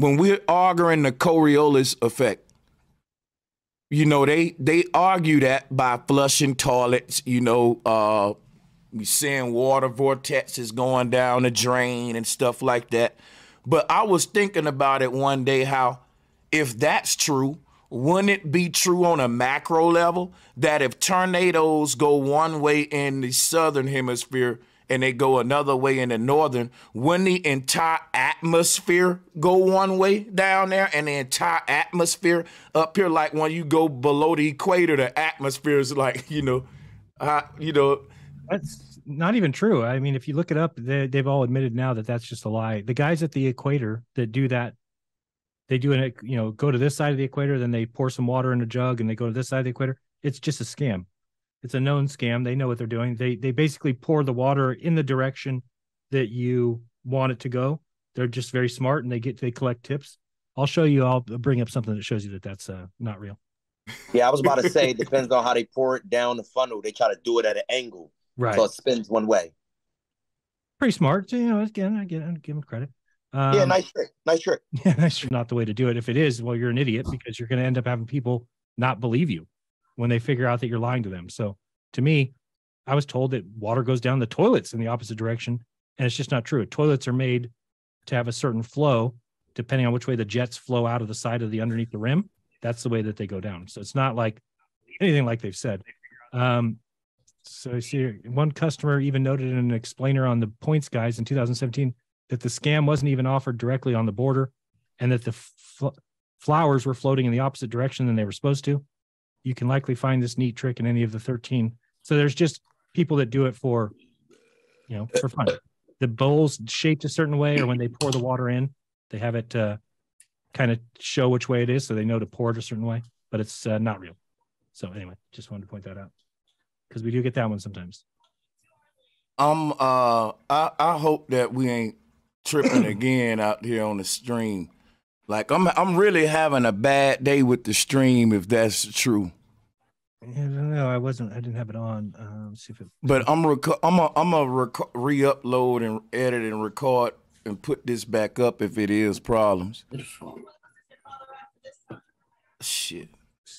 when we're arguing the Coriolis effect, you know, they they argue that by flushing toilets, you know, uh we seeing water vortexes going down the drain and stuff like that. But I was thinking about it one day how if that's true, wouldn't it be true on a macro level that if tornadoes go one way in the southern hemisphere and they go another way in the northern, wouldn't the entire atmosphere go one way down there and the entire atmosphere up here? Like when you go below the equator, the atmosphere is like, you know, uh, you know. That's not even true. I mean, if you look it up, they, they've all admitted now that that's just a lie. The guys at the equator that do that they do it, you know, go to this side of the equator, then they pour some water in a jug and they go to this side of the equator. It's just a scam. It's a known scam. They know what they're doing. They they basically pour the water in the direction that you want it to go. They're just very smart and they get they collect tips. I'll show you. I'll bring up something that shows you that that's uh, not real. Yeah, I was about to say it depends on how they pour it down the funnel. They try to do it at an angle, right? So it spins one way. Pretty smart. You know, again, I get I give them credit. Um, yeah, nice trick. Nice trick. Yeah, nice trick. Not the way to do it. If it is, well, you're an idiot because you're going to end up having people not believe you when they figure out that you're lying to them. So to me, I was told that water goes down the toilets in the opposite direction, and it's just not true. Toilets are made to have a certain flow depending on which way the jets flow out of the side of the underneath the rim. That's the way that they go down. So it's not like anything like they've said. Um, so I see one customer even noted in an explainer on the points guys in 2017 that the scam wasn't even offered directly on the border and that the fl- flowers were floating in the opposite direction than they were supposed to. You can likely find this neat trick in any of the 13. So there's just people that do it for, you know, for fun. The bowl's shaped a certain way, or when they pour the water in, they have it uh, kind of show which way it is, so they know to pour it a certain way. But it's uh, not real. So anyway, just wanted to point that out because we do get that one sometimes. Um, uh, I I hope that we ain't tripping again out here on the stream. Like I'm I'm really having a bad day with the stream if that's true. Yeah, no, I wasn't. I didn't have it on. Um, see if it. But I'm rec- I'm a I'm a rec- re-upload and edit and record and put this back up if it is problems. Shit.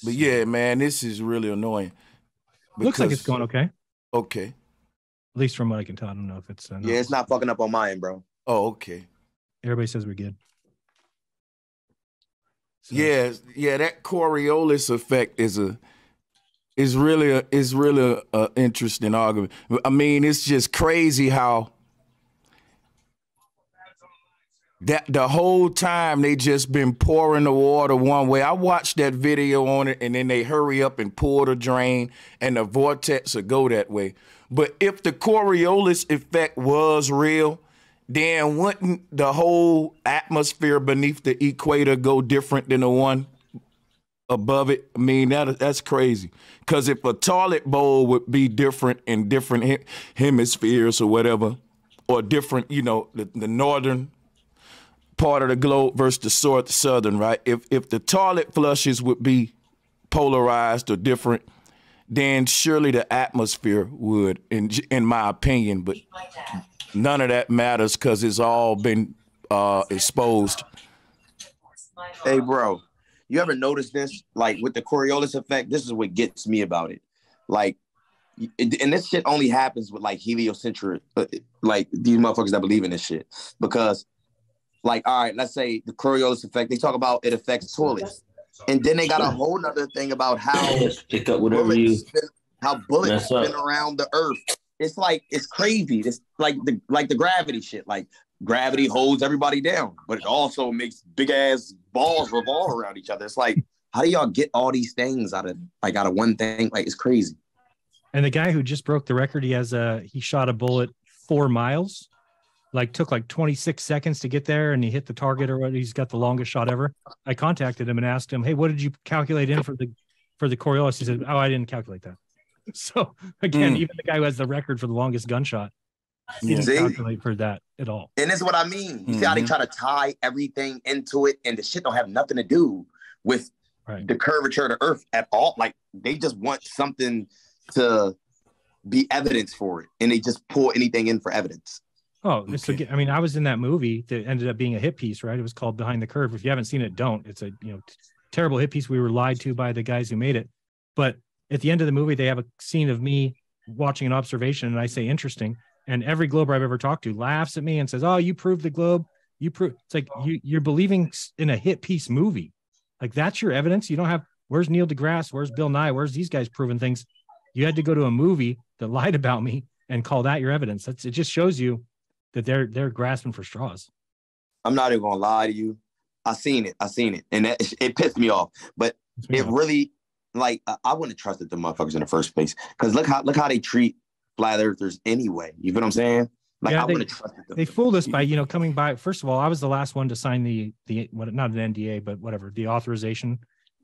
But yeah, man, this is really annoying. Because, Looks like it's going okay. Okay. At least from what I can tell, I don't know if it's. Uh, yeah, it's not fucking up on mine, bro. Oh, okay. Everybody says we're good. So. Yeah, yeah, that Coriolis effect is a is really a is really a, a interesting argument. I mean, it's just crazy how that the whole time they just been pouring the water one way. I watched that video on it, and then they hurry up and pour the drain, and the vortex will go that way. But if the Coriolis effect was real, then wouldn't the whole atmosphere beneath the equator go different than the one above it? I mean, that that's crazy. Because if a toilet bowl would be different in different he- hemispheres or whatever, or different, you know, the, the northern part of the globe versus the south, southern, right? If if the toilet flushes would be polarized or different, then surely the atmosphere would, in in my opinion. But none of that matters because it's all been uh, exposed. Hey, bro, you ever notice this? Like with the Coriolis effect, this is what gets me about it. Like, and this shit only happens with like heliocentric, uh, like these motherfuckers that believe in this shit. Because, like, all right, let's say the Coriolis effect, they talk about it affects toilets. And then they got a whole nother thing about how pick up whatever you spin, how bullets spin around the earth it's like it's crazy. It's like the like the gravity shit. Like gravity holds everybody down, but it also makes big ass balls revolve around each other. It's like, how do y'all get all these things out of like out of one thing? Like it's crazy. And the guy who just broke the record, he has a he shot a bullet four miles, like took like 26 seconds to get there, and he hit the target or what. He's got the longest shot ever. I contacted him and asked him, "Hey, what did you calculate in for the for the Coriolis?" He said, "Oh, I didn't calculate that." So again, mm. even the guy who has the record for the longest gunshot didn't See? calculate for that at all. And this is what I mean. You mm-hmm. see how they mm-hmm. try to tie everything into it, and the shit don't have nothing to do with right. the curvature of the earth at all. Like they just want something to be evidence for it, and they just pull anything in for evidence. Oh, okay. so I mean, I was in that movie that ended up being a hit piece, right? It was called Behind the Curve. If you haven't seen it, don't. It's a you know t- terrible hit piece. We were lied to by the guys who made it. But at the end of the movie, they have a scene of me watching an observation, and I say interesting, and every Glober I've ever talked to laughs at me and says, "Oh, you proved the globe. You prove." It's like you you're believing in a hit piece movie, like that's your evidence. You don't have. Where's Neil deGrasse? Where's Bill Nye? Where's these guys proving things? You had to go to a movie that lied about me and call that your evidence. That's it. Just shows you that they're they're grasping for straws. I'm not even gonna lie to you. I seen it. I seen it, and it, it pissed me off. But it really, like, I wouldn't have trusted the motherfuckers in the first place. Because look how look how they treat flat earthers anyway. You feel what I'm saying? Like yeah, I would have trusted them. They fooled us by you know coming by. First of all, I was the last one to sign the the what not an NDA, but whatever the authorization,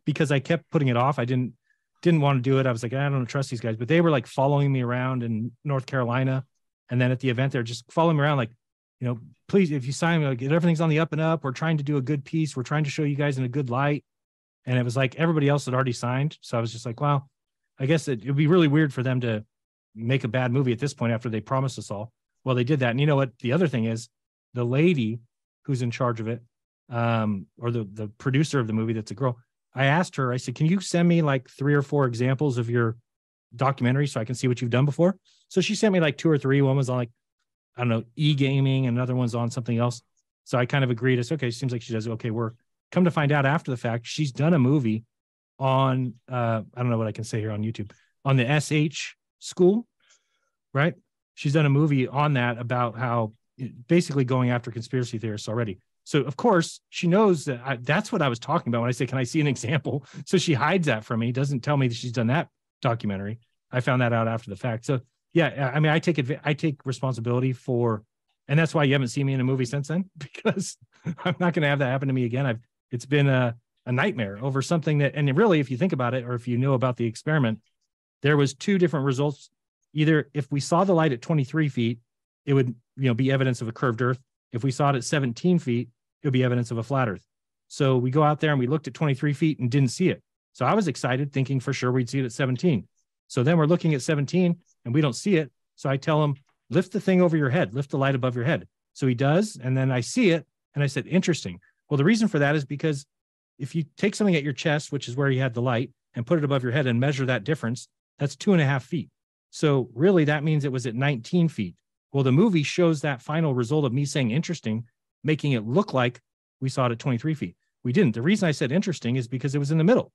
because I kept putting it off. I didn't didn't want to do it. I was like, I don't trust these guys, but they were like following me around in North Carolina and then at the event, they're just following me around, like, you know, please, if you sign, like, everything's on the up and up. We're trying to do a good piece. We're trying to show you guys in a good light. And it was like everybody else had already signed. So I was just like, wow, I guess it would be really weird for them to make a bad movie at this point after they promised us all. Well, they did that. And you know what? The other thing is the lady who's in charge of it, um, or the, the producer of the movie that's a girl, I asked her, I said, can you send me like three or four examples of your documentary so I can see what you've done before? So she sent me like two or three. One was on like, I don't know, e gaming, another one's on something else. So I kind of agreed. It's okay. Seems like she does okay work. Come to find out after the fact, she's done a movie on uh, I don't know what I can say here on YouTube on the SH school, right? She's done a movie on that about how basically going after conspiracy theorists already. So of course she knows that I, that's what I was talking about when I say, "Can I see an example?" So she hides that from me. Doesn't tell me that she's done that documentary. I found that out after the fact. So yeah, I mean, I take it, I take responsibility for, and that's why you haven't seen me in a movie since then because I'm not going to have that happen to me again. I've, it's been a, a nightmare over something that, and really, if you think about it, or if you know about the experiment, there was two different results. Either if we saw the light at 23 feet, it would, you know, be evidence of a curved Earth. If we saw it at 17 feet, it would be evidence of a flat Earth. So we go out there and we looked at 23 feet and didn't see it. So I was excited, thinking for sure we'd see it at 17. So then we're looking at 17 and we don't see it. So I tell him, lift the thing over your head, lift the light above your head. So he does. And then I see it. And I said, interesting. Well, the reason for that is because if you take something at your chest, which is where you had the light, and put it above your head and measure that difference, that's two and a half feet. So really, that means it was at 19 feet. Well, the movie shows that final result of me saying interesting, making it look like we saw it at 23 feet. We didn't. The reason I said interesting is because it was in the middle.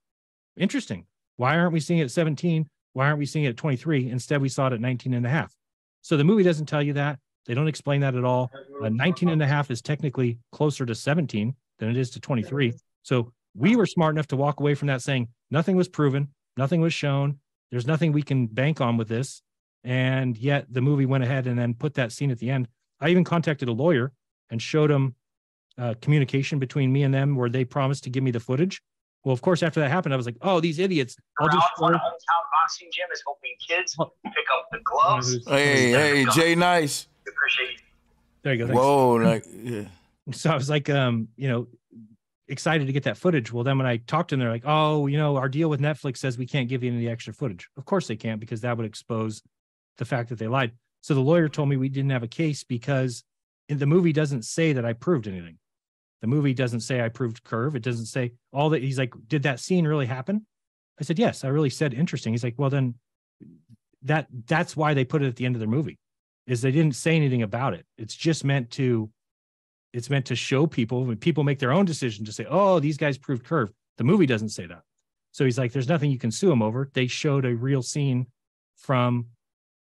Interesting. Why aren't we seeing it at 17 why aren't we seeing it at 23? Instead, we saw it at 19 and a half. So the movie doesn't tell you that. They don't explain that at all. Uh, 19 and a half is technically closer to 17 than it is to 23. So we were smart enough to walk away from that saying nothing was proven, nothing was shown. There's nothing we can bank on with this. And yet the movie went ahead and then put that scene at the end. I even contacted a lawyer and showed him uh, communication between me and them where they promised to give me the footage. Well, of course, after that happened, I was like, "Oh, these idiots!" I'll just hometown boxing gym is hoping kids pick up the gloves. Hey, hey, Jay, nice. Appreciate you. There you go. Thanks. Whoa, like, yeah. So I was like, um, you know, excited to get that footage. Well, then when I talked to them, they're like, "Oh, you know, our deal with Netflix says we can't give you any extra footage." Of course they can't because that would expose the fact that they lied. So the lawyer told me we didn't have a case because the movie doesn't say that I proved anything. The movie doesn't say I proved curve. It doesn't say all that. He's like, did that scene really happen? I said, yes, I really said interesting. He's like, well, then that that's why they put it at the end of their movie is they didn't say anything about it. It's just meant to, it's meant to show people when people make their own decision to say, oh, these guys proved curve. The movie doesn't say that. So he's like, there's nothing you can sue them over. They showed a real scene from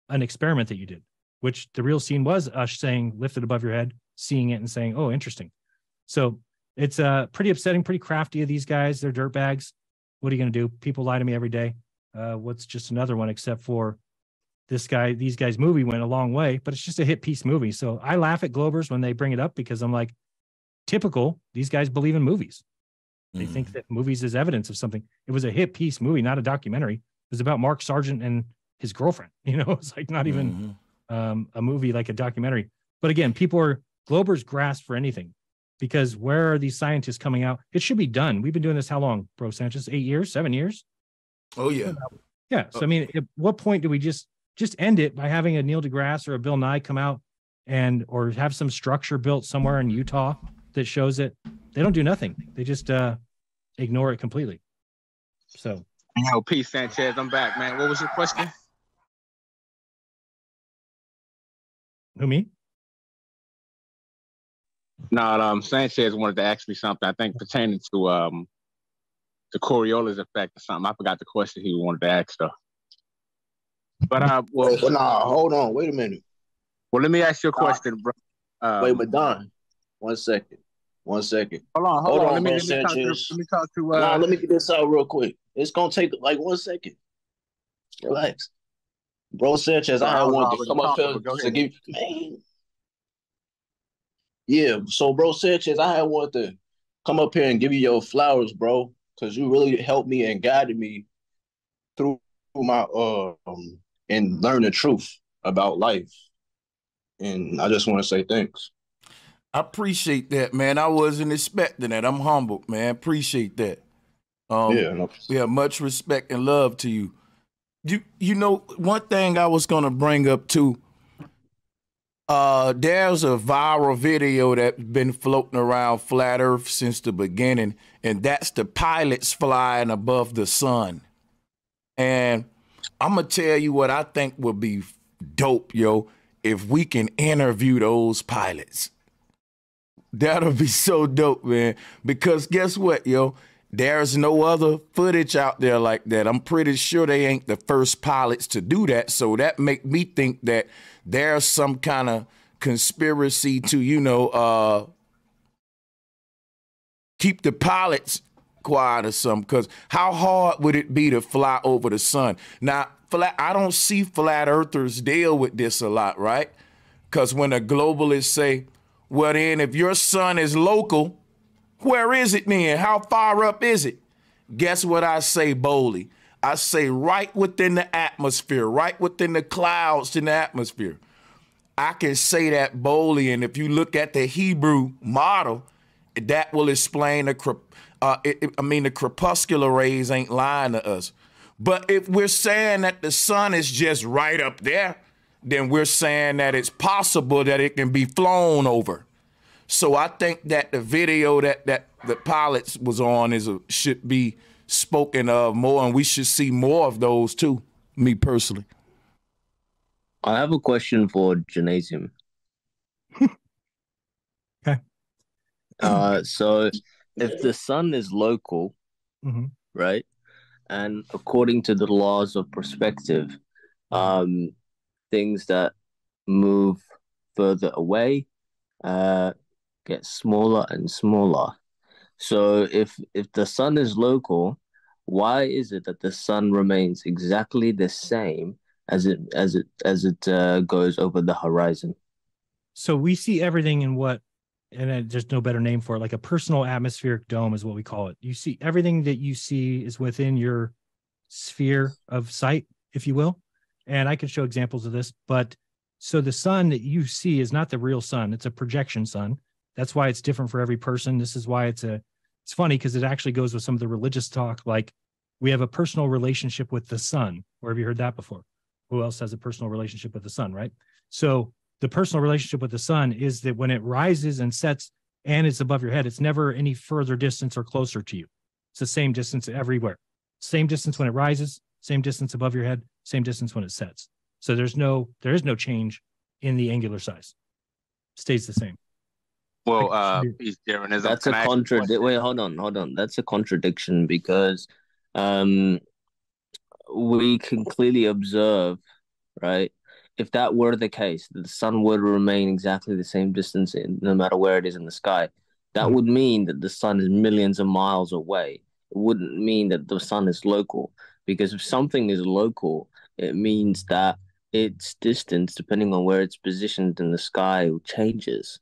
an experiment that you did, which the real scene was us saying, lift it above your head, seeing it and saying, oh, interesting. So it's uh, pretty upsetting, pretty crafty of these guys. They're dirt bags. What are you going to do? People lie to me every day. Uh, what's just another one except for this guy, these guys' movie went a long way, but it's just a hit piece movie. So I laugh at Globers when they bring it up because I'm like, typical, these guys believe in movies. They mm-hmm. think that movies is evidence of something. It was a hit piece movie, not a documentary. It was about Mark Sargent and his girlfriend. You know, it's like not even mm-hmm. um, a movie like a documentary. But again, people are Globers grasp for anything because where are these scientists coming out? It should be done. We've been doing this how long, bro Sanchez? Eight years, seven years? Oh yeah. Yeah. So I mean, at what point do we just just end it by having a Neil deGrasse or a Bill Nye come out and or have some structure built somewhere in Utah that shows it. They don't do nothing. They just uh, ignore it completely. So, yo, peace, Sanchez. I'm back, man. What was your question? Who me? No, um, Sanchez wanted to ask me something. I think pertaining to um the Coriolis effect or something. I forgot the question he wanted to ask though. But uh, well, well nah, hold on, wait a minute. Well, let me ask you a question, bro. Um, wait, but Don, one second, one second. Hold on, hold, hold on. on. Let, me, let, me talk to, let me talk to. Uh, nah, let me get this out real quick. It's gonna take like one second. Relax, bro. Sanchez, I had one to come up here to give man. Yeah, so bro Sanchez, I had one to come up here and give you your flowers, bro, because you really helped me and guided me through my um and learn the truth about life. And I just want to say thanks. I appreciate that, man. I wasn't expecting that. I'm humbled, man. Appreciate that. Um, yeah, no. we have much respect and love to you. You, you know, one thing I was gonna bring up too. Uh, there's a viral video that's been floating around flat Earth since the beginning, and that's the pilots flying above the sun. And I'm gonna tell you what I think would be dope, yo, if we can interview those pilots. That'll be so dope, man. Because guess what, yo? There's no other footage out there like that. I'm pretty sure they ain't the first pilots to do that. So that make me think that there's some kind of conspiracy to, you know, uh keep the pilots quiet or something. Because how hard would it be to fly over the sun? Now, flat, I don't see flat earthers deal with this a lot, right? Because when the globalists say, well, then if your sun is local, where is it then? How far up is it? Guess what I say boldly? I say right within the atmosphere, right within the clouds in the atmosphere. I can say that boldly. And if you look at the Hebrew model, that will explain the uh, it, it, I mean, the crepuscular rays ain't lying to us. But if we're saying that the sun is just right up there, then we're saying that it's possible that it can be flown over. So I think that the video that that the pilots was on is a, should be spoken of more, and we should see more of those too. Me personally. I have a question for Jeranism. okay. Uh, so if the sun is local, mm-hmm. right, and according to the laws of perspective, um, things that move further away uh, get smaller and smaller. So if if the sun is local, why is it that the sun remains exactly the same as it as it as it uh, goes over the horizon? So we see everything in what and there's no better name for it like a personal atmospheric dome is what we call it. You see everything that you see is within your sphere of sight if you will. And i can show examples of this but so the sun that you see is not the real sun it's a projection sun. That's why it's different for every person. This is why it's a it's funny because it actually goes with some of the religious talk like we have a personal relationship with the sun or have you heard that before? Who else has a personal relationship with the sun right? So the personal relationship with the sun is that when it rises and sets and it's above your head, it's never any further distance or closer to you. It's the same distance everywhere. Same distance when it rises, same distance above your head, same distance when it sets. So there's no there is no change in the angular size. Stays the same. Well, uh, Darren, is that's a contradiction. Wait, hold on, hold on. That's a contradiction because um, we can clearly observe, right, if that were the case, the sun would remain exactly the same distance in, no matter where it is in the sky. That mm-hmm. would mean that the sun is millions of miles away. It wouldn't mean that the sun is local because if something is local, it means that its distance, depending on where it's positioned in the sky, changes.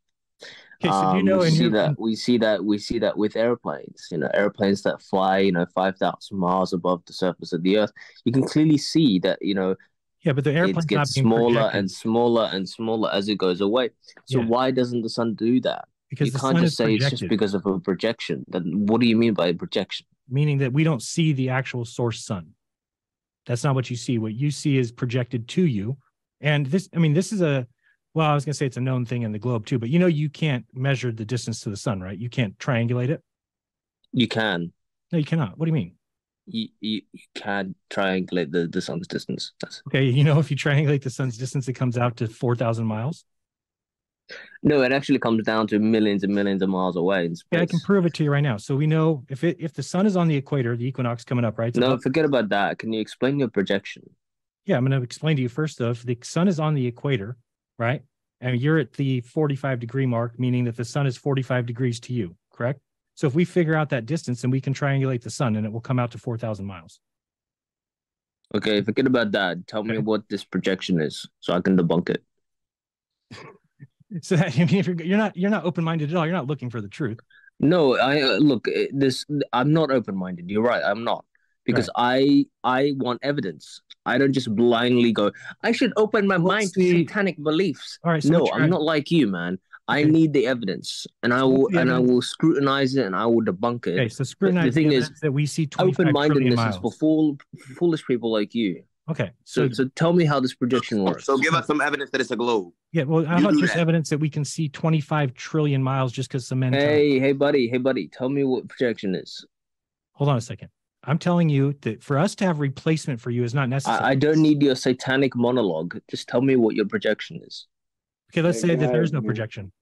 Okay, so um, you know, we see that we see that we see that with airplanes. You know, airplanes that fly, you know, five thousand miles above the surface of the Earth. You can clearly see that you know yeah, but the airplane gets smaller projected. and smaller and smaller as it goes away. So yeah. why doesn't the sun do that? Because you can't just say projected. it's just because of a projection. Then what do you mean by a projection? Meaning that we don't see the actual source sun. That's not what you see. What you see is projected to you. And this, I mean, this is a Well, I was gonna say it's a known thing in the globe too, but you know you can't measure the distance to the sun, right? You can't triangulate it. You can. No, you cannot. What do you mean? You you, you can triangulate the, the sun's distance. That's Okay, you know if you triangulate the sun's distance, it comes out to four thousand miles. no, it actually comes down to millions and millions of miles away. Yeah, I can prove it to you right now. So we know if it if the sun is on the equator, the equinox coming up, right? It's No, about- forget about that. Can you explain your projection? Yeah, I'm going to explain to you first though. If the sun is on the equator, right, and you're at the 45 degree mark, meaning that the sun is 45 degrees to you, correct? So if we figure out that distance, then we can triangulate the sun, and it will come out to 4,000 miles. Okay, forget about that. Tell me what this projection is, so I can debunk it. So that, I mean, if you're you're not you're not open minded at all, you're not looking for the truth. No, I uh, look this. I'm not open minded. You're right. I'm not because I I want evidence. I don't just blindly go. I should open my What's mind to satanic beliefs. All right. So no, I'm not like you, man. I Okay. need the evidence, and I will the and I will scrutinize it, and I will debunk it. Okay, so scrutinize the, thing is, that we see 25 open mindedness miles. is for fool, foolish people like you. Okay, so, So, so tell me how this projection works. So give us some evidence that it's a globe. yeah, well, how you about just that. evidence that we can see 25 trillion miles just because some men? Hey, hey, buddy, hey, buddy, tell me what projection is. Hold on a second. I'm telling you that for us to have replacement for you is not necessary. I, I don't need your satanic monologue. Just tell me what your projection is. Okay, let's Hey, say that there is no projection.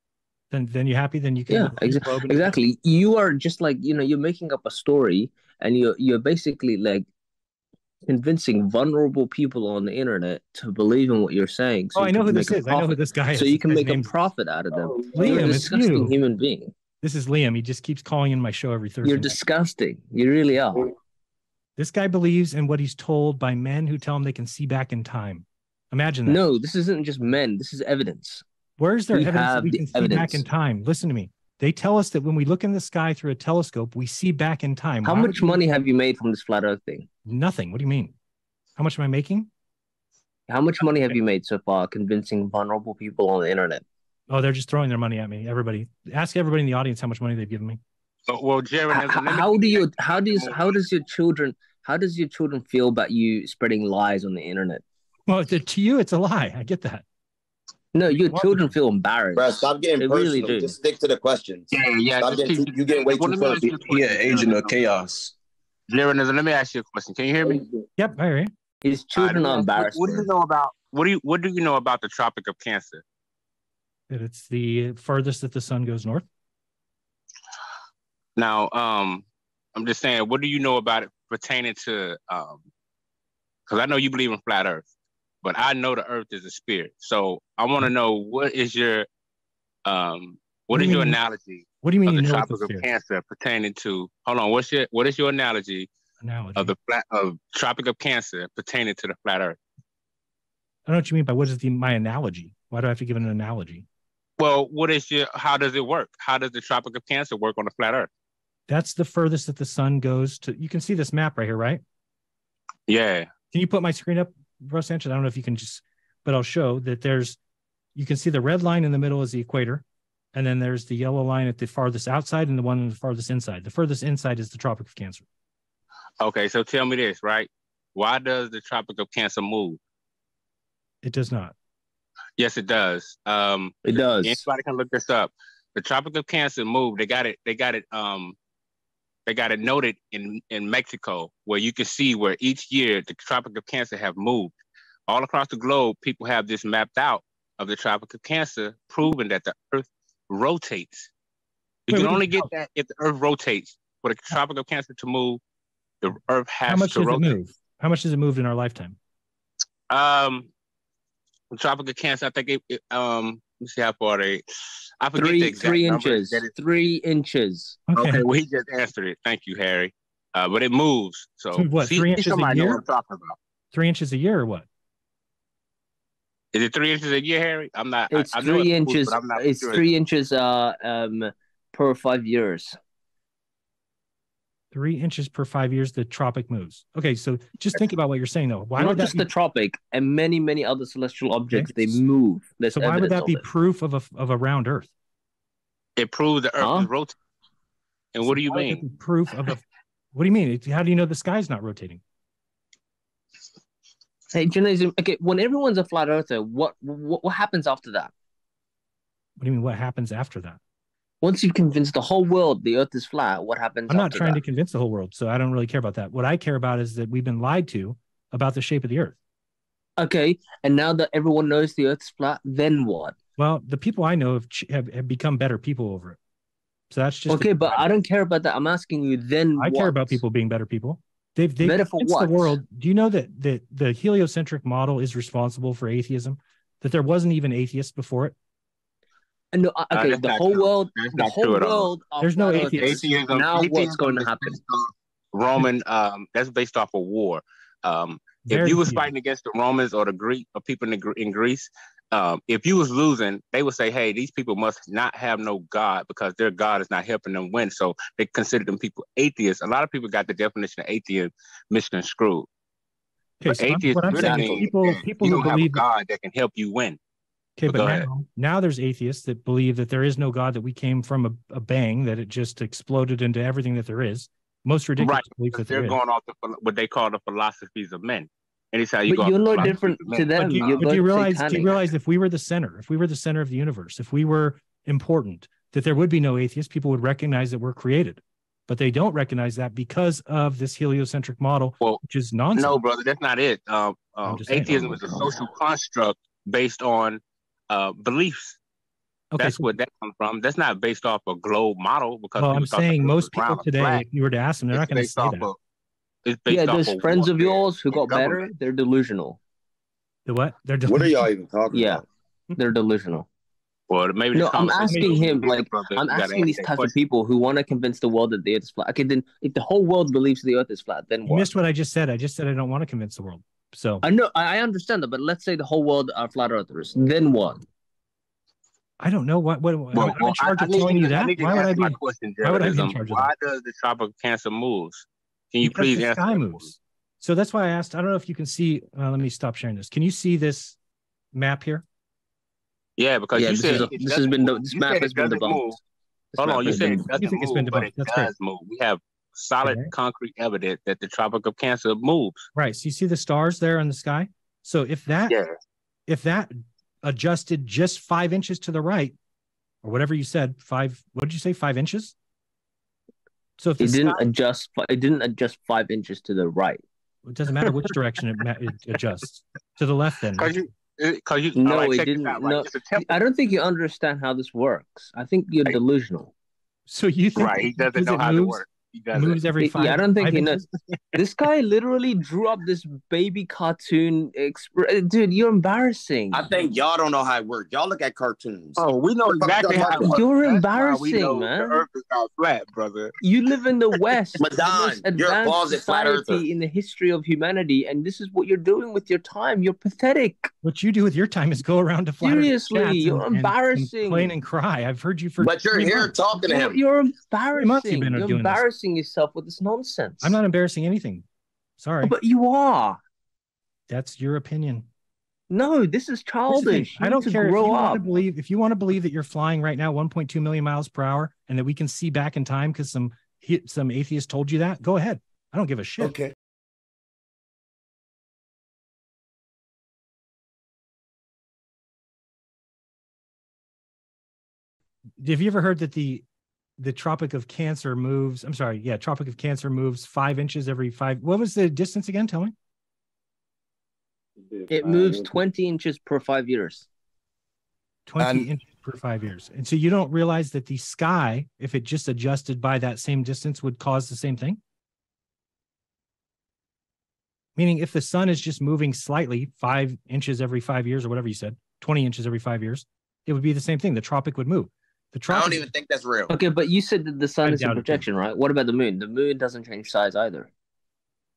Then, then you happy? Then you can Yeah, look at your exa- globe and- Exactly. You are just like you know. You're making up a story, and you're you're basically like convincing vulnerable people on the internet to believe in what you're saying. Oh, you I know who this make a is. I know who this guy is. So you can guy's make a profit out of them. Liam, you're a it's you. human being. This is Liam. He just keeps calling in my show every Thursday. You're night. disgusting. You really are. This guy believes in what he's told by men who tell him they can see back in time. Imagine that. No, this isn't just men. This is evidence. Where's there we evidence that have we the can see back in time? Listen to me. They tell us that when we look in the sky through a telescope, we see back in time. How Why much we- money have you made from this flat Earth thing? Nothing. What do you mean? How much am I making? How much money have you made so far convincing vulnerable people on the internet? Oh, they're just throwing their money at me. Everybody, ask everybody in the audience how much money they've given me. Uh, well, Jared, How, how do you how does how does your children how does your children feel about you spreading lies on the internet? Well, to, to you, it's a lie. I get that. No, your What? children feel embarrassed. Bro, stop getting They personal. really do. Just stick to the questions. yeah, yeah. Stop just getting keep- too, you getting way too let me ask personal. you a He an question. agent of chaos. Jared, let me ask you a question. Can you hear me? Yep, I hear you. His children are right, what- embarrassed. What, do you know about what do you what do you know about the Tropic of Cancer? That it's the furthest that the sun goes north. Now, um, I'm just saying, what do you know about it pertaining to um because I know you believe in flat earth, but I know the earth is a spirit. So I want to know what is your um what What is your analogy What do you mean of you the know Tropic of? Cancer pertaining to hold on, what's your what is your analogy Analogy. of the flat of Tropic of Cancer pertaining to the flat earth? I don't know what you mean by what is the my analogy. Why do I have to give an analogy? Well, what is your how does it work? How does the Tropic of Cancer work on the flat earth? That's the furthest that the sun goes to. You can see this map right here, right? Yeah. Can you put my screen up, Russ Sanchez? I don't know if you can just, but I'll show that there's, you can see the red line in the middle is the equator. And then there's the yellow line at the farthest outside and the one on the farthest inside. The furthest inside is the Tropic of Cancer. Okay, so tell me this, right? Why does the Tropic of Cancer move? It does not. Yes, it does. Um, It does. anybody can look this up. The Tropic of Cancer moved. They got it. They got it. Um, they got it noted in in Mexico, where you can see where each year the Tropic of Cancer have moved. All across the globe, people have this mapped out of the Tropic of Cancer, proving that the Earth rotates. You Wait, can only get that if the Earth rotates. For the Tropic of Cancer to move, the Earth has How much to does it rotate. move? How much has it moved in our lifetime? Um, the Tropic of Cancer. I think it. it um, let me see how far they. I forget the Three exact three inches. that it- Three inches. Okay. Okay, well he just answered it. Thank you, Harry. Uh, but it moves. So So what, see, three inches a year? what I'm talking about. Three inches a year or what? Is it three inches a year, Harry? I'm not. I- It's I, know three it moves, inches. I'm not It's sure. three inches. Uh, um, per five years. Three inches per five years, the tropic moves. Okay, so just think about what you're saying though. Why Not would that just be, the tropic and many many other celestial objects. They move. There's so why would that be it. proof of a of a round Earth? It proves the Earth Huh? is rotating. And what do you Why would that mean? Proof of a. What do you mean? It- How do you know the sky's not rotating? Hey, jeranism. Okay, when everyone's a flat earther, what what what happens after that? What do you mean? What happens after that? Once you've convinced the whole world the Earth is flat, what happens? I'm not trying that? to convince the whole world, so I don't really care about that. What I care about is that we've been lied to about the shape of the Earth. Okay, and now that everyone knows the Earth's flat, then what? Well, the people I know have ch- have, have become better people over it. So that's just okay, but I don't care about that. I'm asking you. Then I care about people being better people. They've they've Better what? the world. Do you know that that the heliocentric model is responsible for atheism? That there wasn't even atheists before it. No, uh, okay, that's the whole true. world, That's the whole true at all. world. There's no flat atheists. earthers. Atheism. Now what's going to happen? Roman. Um, that's based off of war. Um, Very if you was few. fighting against the Romans or the Greek or people in, the, in Greece, um, if you was losing, they would say, "Hey, these people must not have no God because their God is not helping them win." So they consider them people atheists. A lot of people got the definition of atheist misconstrued. Okay, But so I'm- atheists what I'm saying people people you who don't have a believe God that can help you win. Okay, But but now, now there's atheists that believe that there is no God, that we came from a, a bang, that it just exploded into everything that there is. Most ridiculous Right, belief that Because there they're is. going off the, what they call the philosophies of men. Anytime you But go you're no different to men, them. But do, you, but do you both realize? Do you realize if we were the center, if we were the center of the universe, if we were important, that there would be no atheists? People would recognize that we're created, but they don't recognize that because of this heliocentric model, Well, which is nonsense. No, brother, that's not it. Uh, uh, just saying. atheism is a social construct based on uh, beliefs. okay, that's so- where that comes from. That's not based off a globe model because well, I'm saying most people today, flat. if you were to ask them, they're It's not going to say that. of- it's based Yeah, off there's friends of yours who and got better. They're delusional. The what? They're delusional. What are y'all even talking Yeah, about? they're delusional. Well, maybe No, I'm asking him, like. I'm asking these that types of people who want to convince the world that the Earth is flat. Okay, then if the whole world believes the Earth is flat, then You missed what I just said. I just said I don't want to convince the world. So I know, I I understand that, but let's say the whole world are flat earthers. Then what? I don't know what what. Well, I'm in well, I, charge I of need telling you you to, I that. Why would I answer be? question, why would I be in charge of Why does the Tropic of Cancer moves? Can you because please the sky that for moves. So that's why I asked. I don't know if you can see. Uh, let me stop sharing this. Can you see this map here? Yeah, because Yeah, you this said is a- this has been- move. this map has been doesn't debunked. move. Hold on, you said it doesn't think it's been move, but debunked. it That's great. does move. We have solid Okay. concrete evidence that the Tropic of Cancer moves. Right. So you see the stars there in the sky. So if that Yeah. if that adjusted just five inches to the right, or whatever you said, five. What did you say? Five inches. So if It didn't sky- adjust. fi- It didn't adjust five inches to the right. it doesn't matter which direction it, ma- it adjusts to the left. Then Because you, uh, because you, No, all right, it didn't. out, right? No, It's. I don't think you understand how this works. I think you're Hey. delusional. So you think Right, he doesn't know it how moves, to work. He doesn't. moves every Yeah. I don't think five he knows. This guy literally drew up this baby cartoon. Exp- Dude, you're embarrassing. I think y'all don't know how it works. Y'all look at cartoons. Oh, we know What the fuck exactly how. it works. You're That's why we embarrassing, know man. The Earth is not flat, brother. You live in the West, the Madon, most you're a advanced closet flat earther. society in the history of humanity, and this is what you're doing with your time. You're pathetic. What you do with your time is go around to flat Seriously, chats you're and, and embarrassing. complain and cry. I've heard you for. But you're here months. talking to You're, him. you're months embarrassing. you've been You're doing this. Embarrassing yourself with this nonsense. I'm not embarrassing anything. Sorry, But you are. that's your opinion. No, this is Here's the thing, childish. I don't need to care if you grow want up. to believe if you want to believe that you're flying right now 1.2 million miles per hour and that we can see back in time because some some atheist told you that. Go ahead. I don't give a shit. Okay. Have you ever heard that the the Tropic of Cancer moves? I'm sorry, yeah, Tropic of Cancer moves five inches every five. What was the distance again? Tell me. It uh, moves 20 inches per five years. 20 And- inches per five years. And so you don't realize that the sky, if it just adjusted by that same distance, would cause the same thing? Meaning, if the sun is just moving slightly five inches every five years, or whatever you said, 20 inches every five years, it would be the same thing. The tropic would move. The I don't even think that's real. Okay, but you said that the sun I is a doubt it, too. projection, right? What about the moon? The moon doesn't change size either.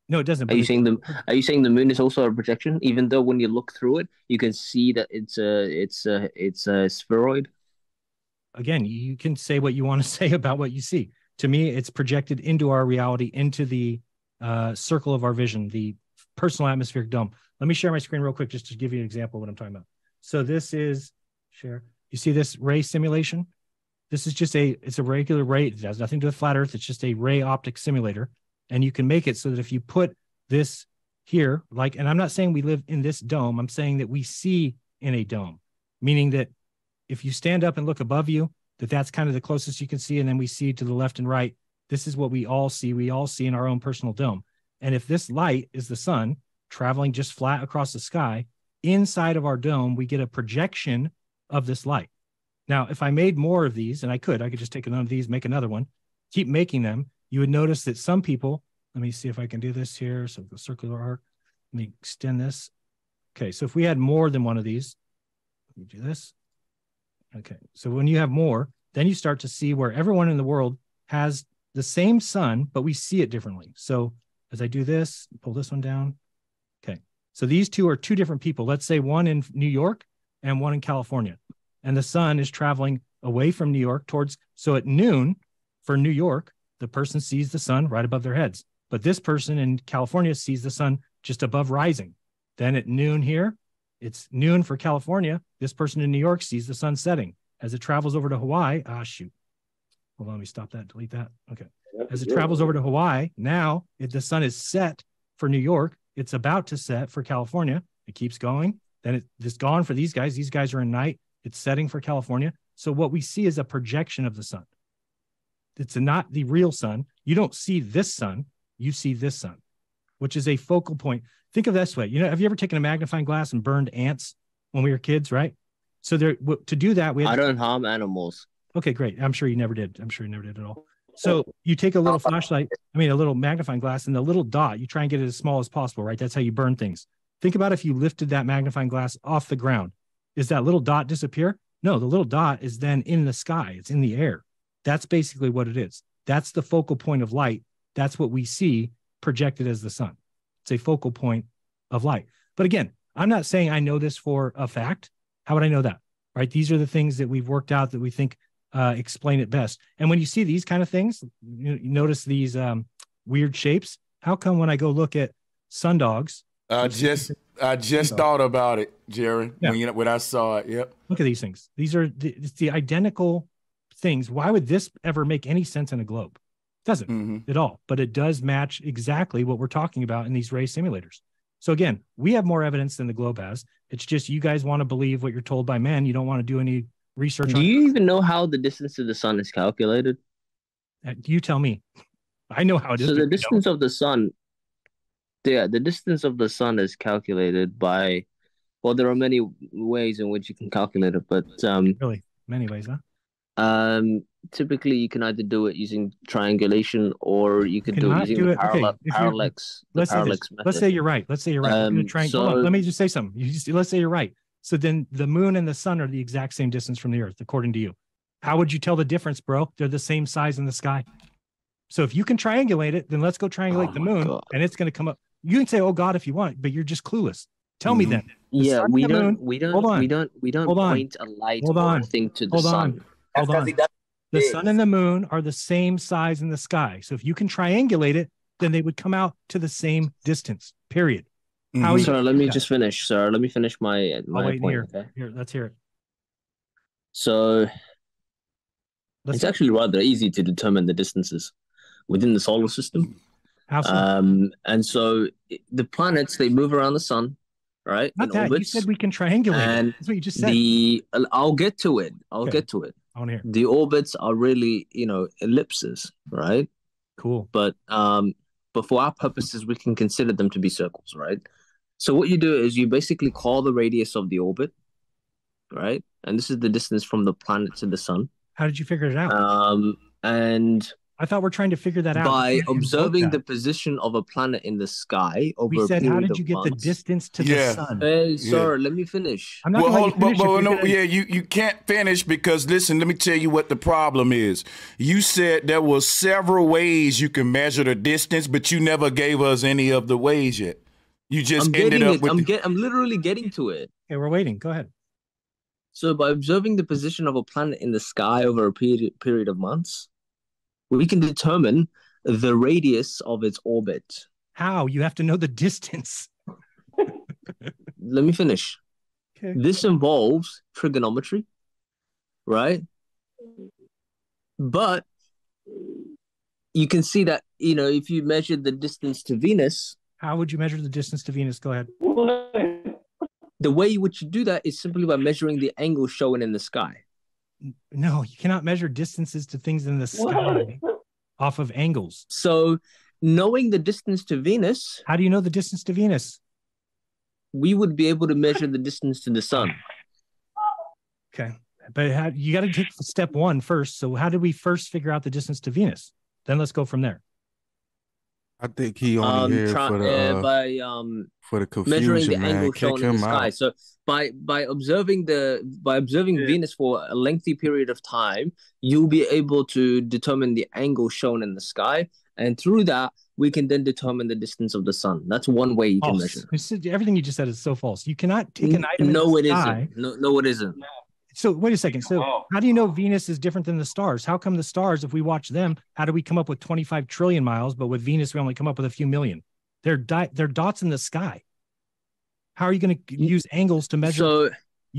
no, it doesn't. Are you saying the Are you saying the moon is also a projection? Even though when you look through it, you can see that it's a it's a it's a spheroid. again, you can say what you want to say about what you see. To me, it's projected into our reality, into the uh, circle of our vision, the personal atmospheric dome. Let me share my screen real quick just to give you an example of what I'm talking about. So this is share. You see this ray simulation? This is just a it's a regular ray. It has nothing to do with flat Earth. It's just a ray optic simulator, and you can make it so that if you put this here, like, and I'm not saying we live in this dome. I'm saying that we see in a dome, meaning that if you stand up and look above you, that that's kind of the closest you can see. And then we see to the left and right. This is what we all see. We all see in our own personal dome. And if this light is the sun traveling just flat across the sky, inside of our dome, we get a projection of this light. Now, if I made more of these, and I could, I could just take another of these, make another one, keep making them, you would notice that some people, let me see if I can do this here. So the circular arc, let me extend this. Okay, so if we had more than one of these, let me do this. Okay, so when you have more, then you start to see where everyone in the world has the same sun, but we see it differently. So as I do this, pull this one down. Okay, so these two are two different people. Let's say one in New York and one in California. And the sun is traveling away from New York towards, so at noon for New York, the person sees the sun right above their heads. But this person in California sees the sun just above rising. Then at noon here, it's noon for California. This person in New York sees the sun setting. As it travels over to Hawaii, ah, shoot. Hold on, let me stop that, delete that. Okay. As it travels over to Hawaii, now if the sun is set for New York, it's about to set for California. It keeps going. Then it, it's gone for these guys. These guys are in night. It's setting for California. So what we see is a projection of the sun. It's not the real sun. You don't see this sun. You see this sun, which is a focal point. Think of this way. You know, have you ever taken a magnifying glass and burned ants when we were kids, right? So there to do that, we I don't harm animals. Okay, great. I'm sure you never did. I'm sure you never did at all. So you take a little flashlight, I mean a little magnifying glass, and the little dot, you try and get it as small as possible, right? That's how you burn things. Think about if you lifted that magnifying glass off the ground. Is that little dot disappear? No, the little dot is then in the sky. It's in the air. That's basically what it is. That's the focal point of light. That's what we see projected as the sun. It's a focal point of light. But again, I'm not saying I know this for a fact. How would I know that? Right? These are the things that we've worked out that we think uh, explain it best. And when you see these kind of things, you, you notice these um, weird shapes. How come when I go look at sundogs? I just I just thought about it, Jerry. Yeah. When, you know, when I saw it. Yep. Look at these things. These are the, it's the identical things. Why would this ever make any sense in a globe? It doesn't mm-hmm. at all. But it does match exactly what we're talking about in these ray simulators. So again, we have more evidence than the globe has. It's just you guys want to believe what you're told by men. You don't want to do any research. Do you even know how the distance to the sun is calculated? Uh, you tell me. I know how it is. So the distance know. of the sun, yeah, the distance of the sun is calculated by. Well, there are many ways in which you can calculate it, but um, really many ways, huh? Um, typically you can either do it using triangulation or you can do it using do it. Parallax, okay, parallax, let's parallax say Let's say you're right. Let's say you're right. Um, so, let me just say something. You just let's say you're right. So then the moon and the sun are the exact same distance from the earth, according to you. How would you tell the difference, bro? They're the same size in the sky. So if you can triangulate it, then let's go triangulate oh the moon God. and it's going to come up. You can say, oh God, if you want, but you're just clueless. Tell mm-hmm. me then. The yeah, we don't, moon, we don't, hold on. we don't, we don't hold point a light hold on. thing to the hold sun. On. Hold on. The sun and the moon are the same size in the sky. So if you can triangulate it, then they would come out to the same distance, period. How mm-hmm. let me just finish, sir. Let me finish my my point. Here. Okay? here, let's hear it. So let's it's actually rather easy to determine the distances within the solar system. Um, and so the planets they move around the sun, right? Not that orbits, you said we can triangulate. And That's what you just said. The I'll get to it. I'll okay. get to it. Want to. The orbits are really, you know, ellipses, right? Cool. But um, but for our purposes, we can consider them to be circles, right? So what you do is you basically call the radius of the orbit, right? And this is the distance from the planet to the sun. How did you figure it out? Um, and I thought we're trying to figure that out by observing the position of a planet in the sky over. We said, how did you get months. the distance to yeah. the sun? Hey, sorry, yeah. let me finish. I'm not well, hold, but, but no, yeah, you you can't finish because listen, let me tell you what the problem is. You said there were several ways you can measure the distance, but you never gave us any of the ways yet. You just I'm ended up it. with. I'm get. I'm literally getting to it. Okay, we're waiting. Go ahead. So by observing the position of a planet in the sky over a period period of months, we can determine the radius of its orbit. How? You have to know the distance. Let me finish. Okay. This involves trigonometry, right? But you can see that, you know, if you measure the distance to Venus, how would you measure the distance to Venus? Go ahead. The way you would you do that is simply by measuring the angle shown in the sky. No, you cannot measure distances to things in the sky off of angles. So, knowing the distance to Venus, How do you know the distance to Venus? we would be able to measure the distance to the sun. Okay. But how, you got to take step one first. So, how did we first figure out the distance to Venus? Then let's go from there. I think he only Um, here try, for the uh, by um for the measuring confusion, the man. angle Kick shown in the sky. out. So by by observing the by observing Yeah. Venus for a lengthy period of time, you'll be able to determine the angle shown in the sky, and through that we can then determine the distance of the sun. That's one way you can measure. Everything you just said is so false. You cannot take an item. no, in it the sky. not No, no, it isn't. So wait a second. So Oh. how do you know Venus is different than the stars? How come the stars, if we watch them, how do we come up with 25 trillion miles, but with Venus we only come up with a few million? They're di- they're dots in the sky. How are you going to use angles to measure? So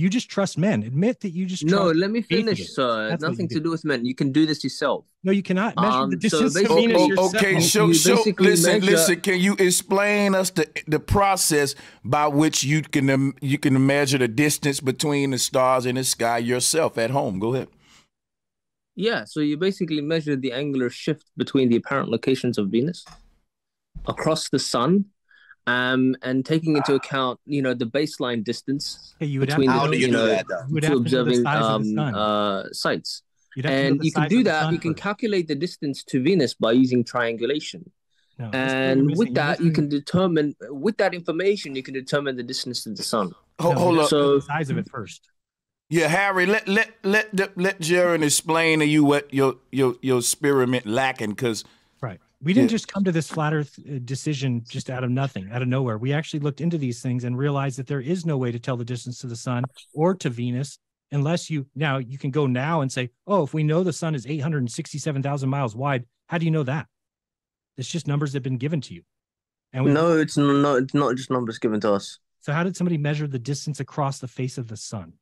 you just trust men. Admit that you just no, trust. let me finish, atheists. sir. That's Nothing to do. do with men. You can do this yourself. No, you cannot measure Um, the distance to basically- Venus Oh, yourself. okay, You show, show, listen, measure- listen. Can you explain us the the process by which you can um, you can measure the distance between the stars in the sky yourself at home? Go ahead. Yeah, so you basically measure the angular shift between the apparent locations of Venus across the sun, um, and taking into account, you know, the baseline distance Okay, you would have between to How do you you do know, that though? you to have to know the observing size of the um, uh, sites. You'd have to know And you can do that. You can calculate the distance to Venus by using triangulation. No, this is what you're And with that, you can determine, with that information, you can determine the distance to the sun. Hold, no, hold up. have to know So- the size of it first. Yeah, Harry, let let let let Jeran explain to you what your your your experiment lacking, because Right. We didn't Yeah. just come to this flat Earth uh, decision just out of nothing, out of nowhere. We actually looked into these things and realized that there is no way to tell the distance to the sun or to Venus unless you now you can go now and say, oh, if we know the sun is 867,000 miles wide, how do you know that? It's just numbers that have been given to you. And we, No, it's not. It's not just numbers given to us. so how did somebody measure the distance across the face of the sun?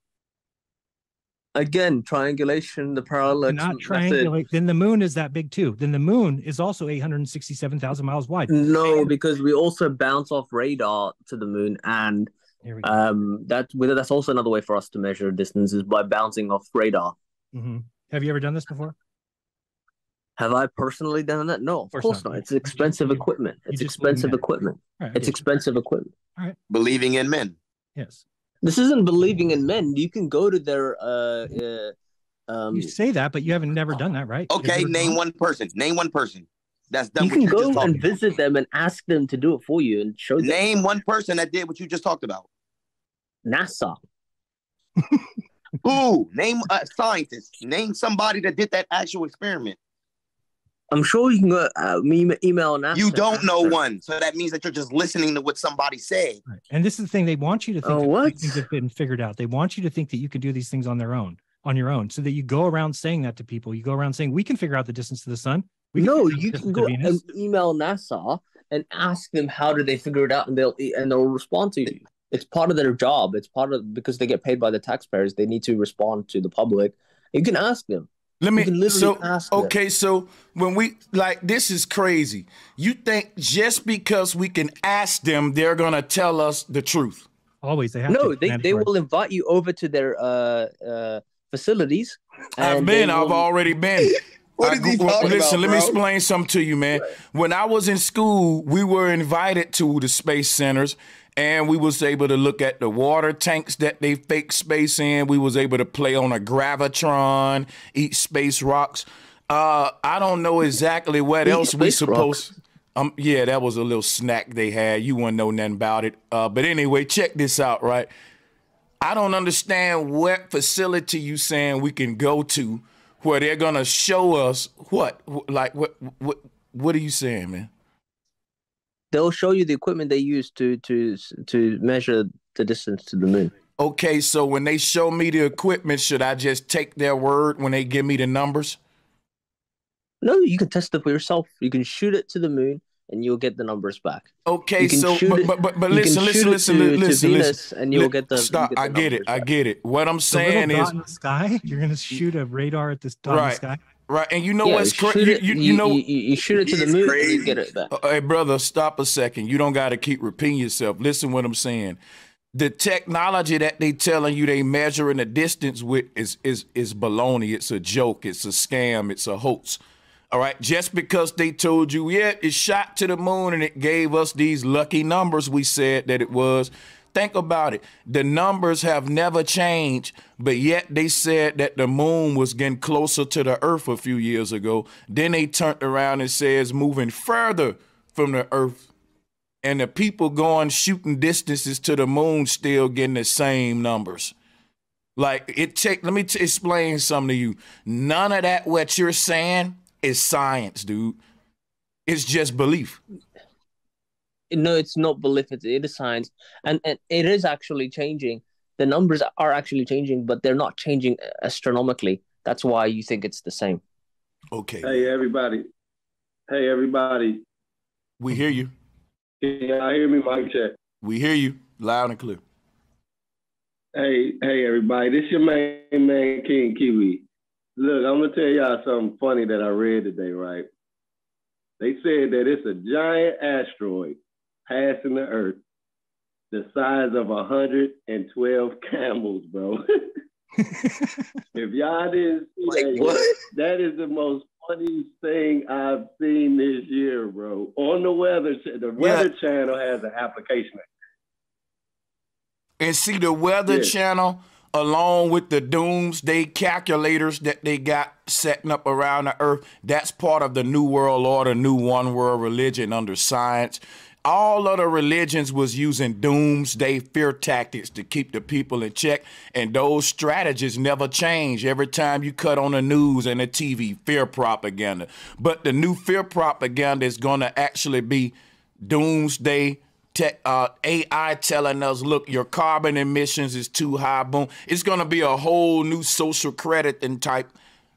Again, triangulation, the parallax Not method. triangulate. Then the moon is that big too. Then the moon is also 867,000 miles wide. No, because we also bounce off radar to the moon, and Here we go. um, that whether that's also another way for us to measure distances by bouncing off radar. Mhm. Have you ever done this before? Have I personally done that? No, of course course, not. not. It's You- you- expensive you- equipment. It's expensive equipment. All right, It's expensive equipment. All right. Believing in men. Yes. This isn't believing in men. You can go to their uh, uh um. You say that, but you haven't never done that, right? Okay, name gone- one person. Name one person. That's done You can you go and about. visit them and ask them to do it for you and show them Name one person that did what you just talked about. NASA. Ooh, name a scientist. Name somebody that did that actual experiment. I'm sure you can go uh, me- email NASA. You don't know Sure. one, so that means that you're just listening to what somebody said. Right. And this is the thing they want you to think Oh, that what? things have been figured out. They want you to think that you can do these things on their own, on your own, so that you go around saying that to people. You go around saying, "We can figure out the distance to the sun." We No, figure you can go and email NASA and ask them how did they figure it out, and they'll and they'll respond to you. It's part of their job. It's part of because they get paid by the taxpayers. They need to respond to the public. You can ask them. Let You me. can literally So ask them. okay, so when we like this is crazy. You think just because we can ask them, they're gonna tell us the truth? Always, they have No, to. they, they mandatory. will invite you over to their uh uh facilities. I've been. they I've already been. What I is he grew- talking listen, about, let me explain something to you, man. When I was in school, we were invited to the space centers, and we was able to look at the water tanks that they fake space in. We was able to play on a gravitron, eat space rocks. Uh, I don't know exactly what Eat else we rocks? supposed. Um, yeah, that was a little snack they had. You wouldn't know nothing about it. Uh, but anyway, check this out, right? I don't understand what facility you saying we can go to where they're gonna show us what, like what, what, what are you saying, man? They'll show you the equipment they use to to to measure the distance to the moon. Okay, so when they show me the equipment, should I just take their word when they give me the numbers? No, you can test it for yourself. You can shoot it to the moon, and you'll get the numbers back. Okay, so but but but, but listen, listen, listen, to, li- to listen, and you'll Li- get the. stop. get the I get it. numbers I get it. What I'm The saying little is dot in the sky. You're gonna shoot a radar at this dot in the Right. sky. Right, and you know Yeah, what's shoot crazy? You, you, you know, you, you shoot it to the moon, crazy. you get it back. Uh, Hey, brother, stop a second. You don't got to keep repeating yourself. Listen what I'm saying. the technology that they telling you they measuring the distance with is is is baloney. It's a joke. It's a scam. It's a hoax. All right. Just because they told you, yeah, it shot to the moon and it gave us these lucky numbers we said that it was. Think about it. The numbers have never changed, but yet they said that the moon was getting closer to the earth a few years ago. Then they turned around and says moving further from the earth and the people going shooting distances to the moon still getting the same numbers. Like it take let me t- explain something to you. None of that what you're saying is science, dude. It's just belief. No, it's not belief. It's, it is science, and and it is actually changing. The numbers are actually changing, but they're not changing astronomically. That's why you think it's the same. Okay. Hey everybody. Hey everybody. We hear you. Can y'all hear me, Mike check? We hear you loud and clear. Hey, hey everybody. This is your main man King Kiwi. Look, I'm gonna tell y'all something funny that I read today, right? They said that it's a giant asteroid passing the Earth the size of 112 camels, bro. if y'all didn't see Like that, what? that is the most funniest thing I've seen this year, bro. On the weather, the Weather Channel has an application. And see the Weather Yeah. Channel along with the doomsday calculators that they got setting up around the earth. That's part of the New World Order, New One World Religion under science. All other religions was using doomsday fear tactics to keep the people in check, and those strategies never change. Every time you cut on the news and the TV, fear propaganda. But the new fear propaganda is going to actually be doomsday tech, uh, AI telling us, look, your carbon emissions is too high. Boom. It's going to be a whole new social credit and type.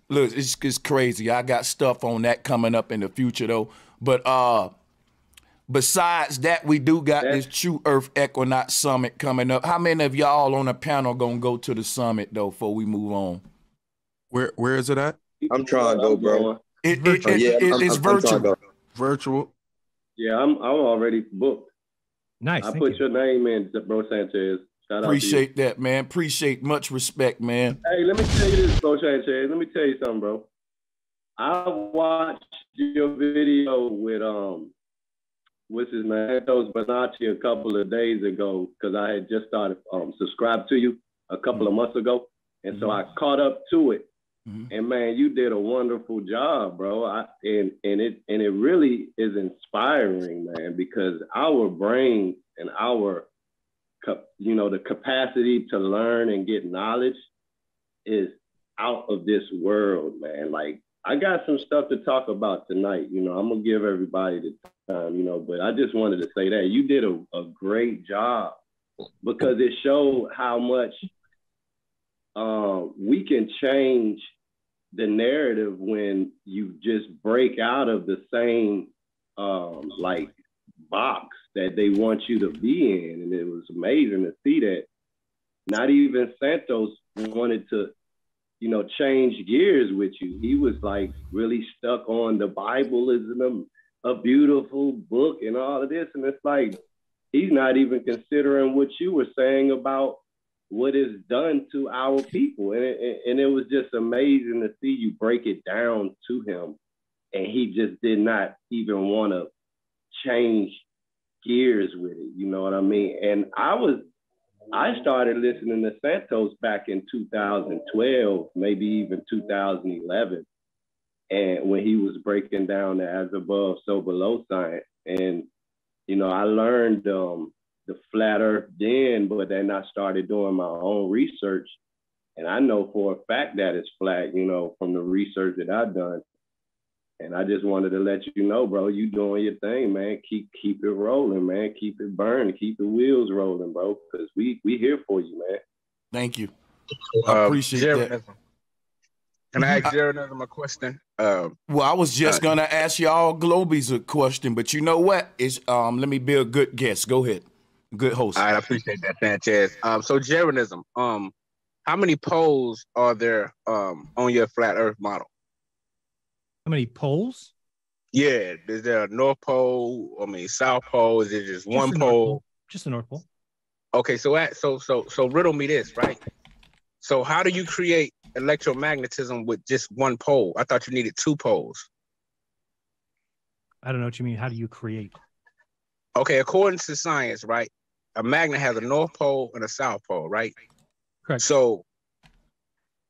Look, it's, it's crazy. I got stuff on that coming up in the future though. But uh, besides that, we do got this True Earth Equinox Summit coming up. How many of y'all on the panel gonna go to the summit though? Before we move on, Where where is it at? I'm trying to go, bro. it, it, it- yeah, it- I'm- it's I'm- I'm virtual. Virtual. Yeah, I'm I'm already booked. Nice. I thank put you. your name in, bro Sanchez. Shout out to you. Appreciate that, man. Appreciate much respect, man. Hey, let me tell you this, Bro Sanchez. Let me tell you something, bro. I watched your video with um, what's his name, Santos Bonacci, a couple of days ago because I had just started um subscribed to you a couple of months ago, and so I caught up to it. Mhm. And man, you did a wonderful job, bro. I, and and it and it really is inspiring, man, because our brain and our you know the capacity to learn and get knowledge is out of this world, man. Like I got some stuff to talk about tonight. You know, I'm gonna give everybody the time, you know, but I just wanted to say that you did a, a great job because it showed how much um, we can change the narrative when you just break out of the same um, like box that they want you to be in. And it was amazing to see that not even Santos wanted to, you know, change gears with you. He was like really stuck on the Bible is a, a beautiful book and all of this. And it's like, he's not even considering what you were saying about what is done to our people. And it, and it was just amazing to see you break it down to him. And he just did not even want to change gears with it. You know what I mean? And I was, I started listening to Santos back in 2012, maybe even 2011. And when he was breaking down the as above, so below science. And, you know, I learned um, the flat earth then, but then I started doing my own research. And I know for a fact that it's flat, you know, from the research that I've done. And I just wanted to let you know, bro, you doing your thing, man. Keep keep it rolling, man. Keep it burning. Keep the wheels rolling, bro. Cause we we here for you, man. Thank you. I Uh, appreciate Jared that. Can I ask Jared Nesm a question? Uh, Well, I was just Uh, gonna ask y'all Globies a question, but you know what? It's um. Let me be a good guest. Go ahead. Good host. all right, I appreciate that, Sanchez. Um, so Jeranism, um, how many poles are there um on your flat Earth model? How many poles? Yeah, is there a North Pole? I mean, South Pole? Is it just one the North pole? Just the North Pole. Okay, so at, so so so riddle me this, right? So how do you create electromagnetism with just one pole? I thought you needed two poles. I don't know what you mean. How do you create? Okay, according to science, right? A magnet has a north pole and a south pole, right? Correct. So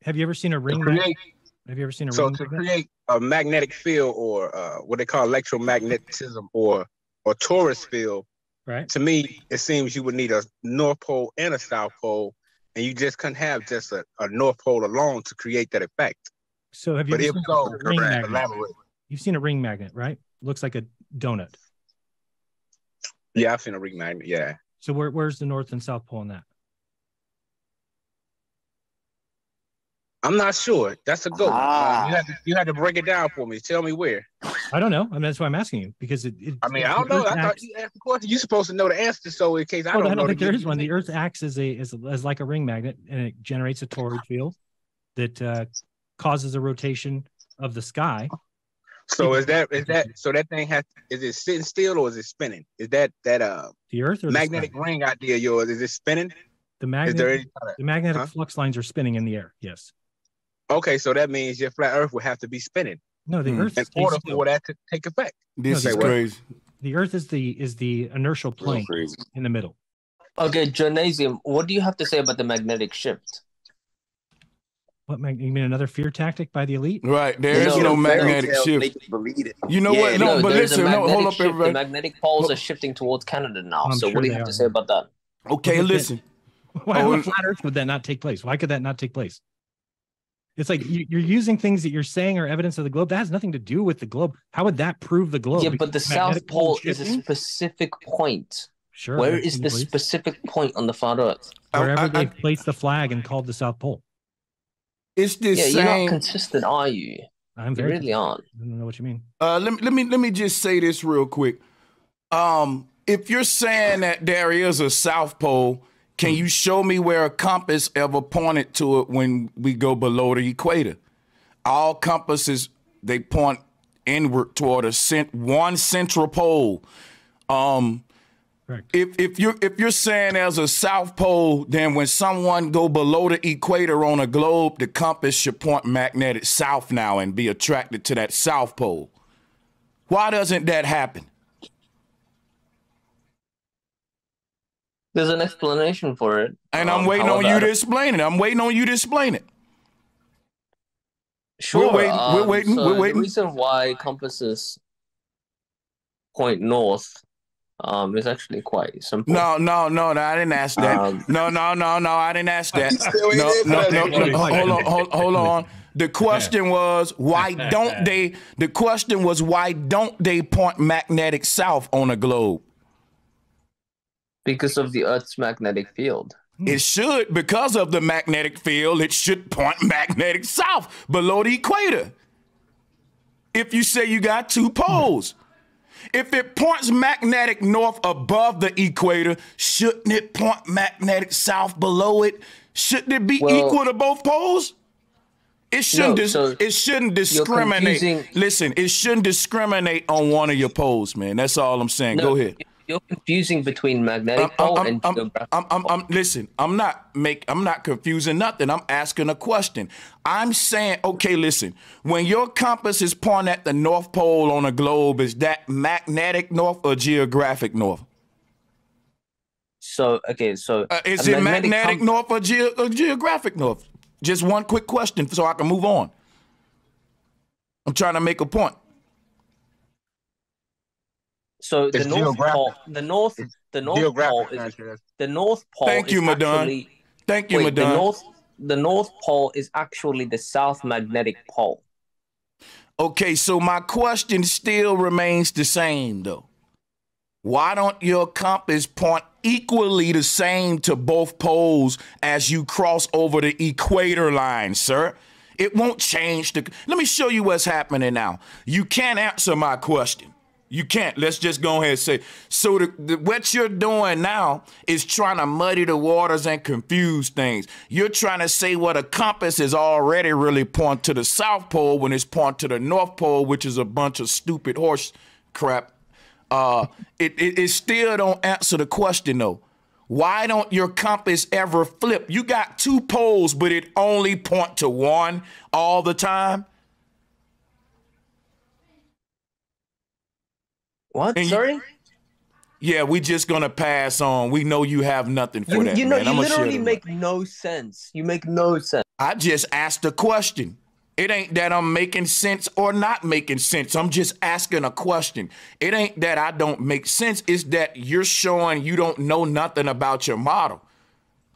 Have you ever seen a ring? to magnet? create, Have you ever seen a ring? so to magnet? create a magnetic field or uh, what they call electromagnetism or or torus field, Right. to me, it seems you would need a north pole and a south pole, and you just couldn't have just a, a north pole alone to create that effect. So have you But ever seen so, a ring correct, magnet? elaborate. You've seen a ring magnet, right? Looks like a donut. Yeah, I've seen a ring magnet. Yeah. So where, where's the north and south pole in that? I'm not sure. That's a good one. Ah. Uh, you, had to, you had to break it down for me. Tell me where. I don't know. I mean, that's why I'm asking you because it. it I mean, I don't know. Earth I thought acts- you asked the question. You're supposed to know the answer, so in case I Well, don't, I know, don't think to there give is you one. The Earth acts as a as, as like a ring magnet, and it generates a toroid field that uh, causes a rotation of the sky. So is that is that so that thing has is it sitting still or is it spinning? Is that that uh The Earth or magnetic sky? ring idea yours? Is it spinning? The Is magnet. there any the magnetic huh? flux lines are spinning in the air. Yes. Of, okay? So that means your flat Earth would have to be spinning No, the Hmm. Earth in stays order for that to take effect. This No, is they were. crazy. The Earth is the is the inertial plane in the middle. Okay, Jeranism. What do you have to say about the magnetic shift? What mag- you mean another fear tactic by the elite? Right. There is You no know, magnetic shift. You believe it. You know Yeah, what? No, but listen, no, hold up, shift. The magnetic poles are shifting towards Canada now. I'm so sure what do you have are. to say about that? Okay, listen. Why Oh, flat Earth would that not take place? Why could that not take place? It's like you, you're using things that you're saying are evidence of the globe. That has nothing to do with the globe. How would that prove the globe? yeah, but the magnetic South Pole is a specific point. Sure. Where that's is in the place. specific point on the far Earth? Wherever I- they I- placed the flag and called the South Pole. it's this Yeah, you're not consistent, are you? I'm You very. really aren't. I don't know what you mean. Uh, let me let me let me just say this real quick. Um, if you're saying that there is a South Pole, can you show me where a compass ever pointed to it when we go below the equator? All compasses they point inward toward a cent- one central pole. Um, if if you're if you're saying there's a south pole, then when someone go below the equator on a globe, the compass should point magnetic south now and be attracted to that south pole. Why doesn't that happen? There's an explanation for it. And I'm Um, waiting on you however, to explain it. I'm waiting on you to explain it. Sure. waiting, we're um, waiting, so we're waiting. The reason why compasses point north um, is actually quite simple. No, no, no, no. I didn't ask that. Um, no, no, no, no. I didn't ask that. No, no, no, no. Hold on, hold, hold on. The question was why don't they? The question was why don't they point magnetic south on a globe? Because of the Earth's magnetic field. It should, because of the magnetic field, it should point magnetic south below the equator. If you say you got two poles, if it points magnetic north above the equator, shouldn't it point magnetic south below it? Shouldn't it be Well- equal to both poles? It shouldn't. No, so it shouldn't discriminate. Listen, it shouldn't discriminate on one of your poles, man. That's all I'm saying. Go ahead. You're confusing between magnetic pole and I'm, geographic. I'm, I'm, I'm- listen. I'm not make. I'm not confusing nothing. I'm asking a question. I'm saying, okay, listen. When your compass is pointing at the North Pole on a globe, is that magnetic north or geographic north? So okay, so Uh, is it magnetic com- north or, ge- or geographic north? Just one quick question, so I can move on. I'm trying to make a point. So the north pole, the north, the north pole is the north pole. Thank you, is Madon. actually- Thank you, Wait, the north, the north pole is actually the south magnetic pole. Okay, so my question still remains the same though. Why don't your compass point equally the same to both poles as you cross over the equator line, sir? It won't change the. Let me show you what's happening now. You can't answer my question. You can't. Let's just go ahead and say. So the, the, what you're doing now is trying to muddy the waters and confuse things. You're trying to say what a compass is already really point to the South Pole when it's point to the North Pole, which is a bunch of stupid horse crap. Uh, it, it, it still don't answer the question though. Why don't your compass ever flip? You got two poles, but it only point to one all the time. What? And you- Sorry? Yeah, we just gonna pass on. We know you have nothing for You, that. you know, man. you I'ma literally make no sense. You make no sense. I just asked a question. It ain't that I'm making sense or not making sense. I'm just asking a question. It ain't that I don't make sense. It's that you're showing you don't know nothing about your model.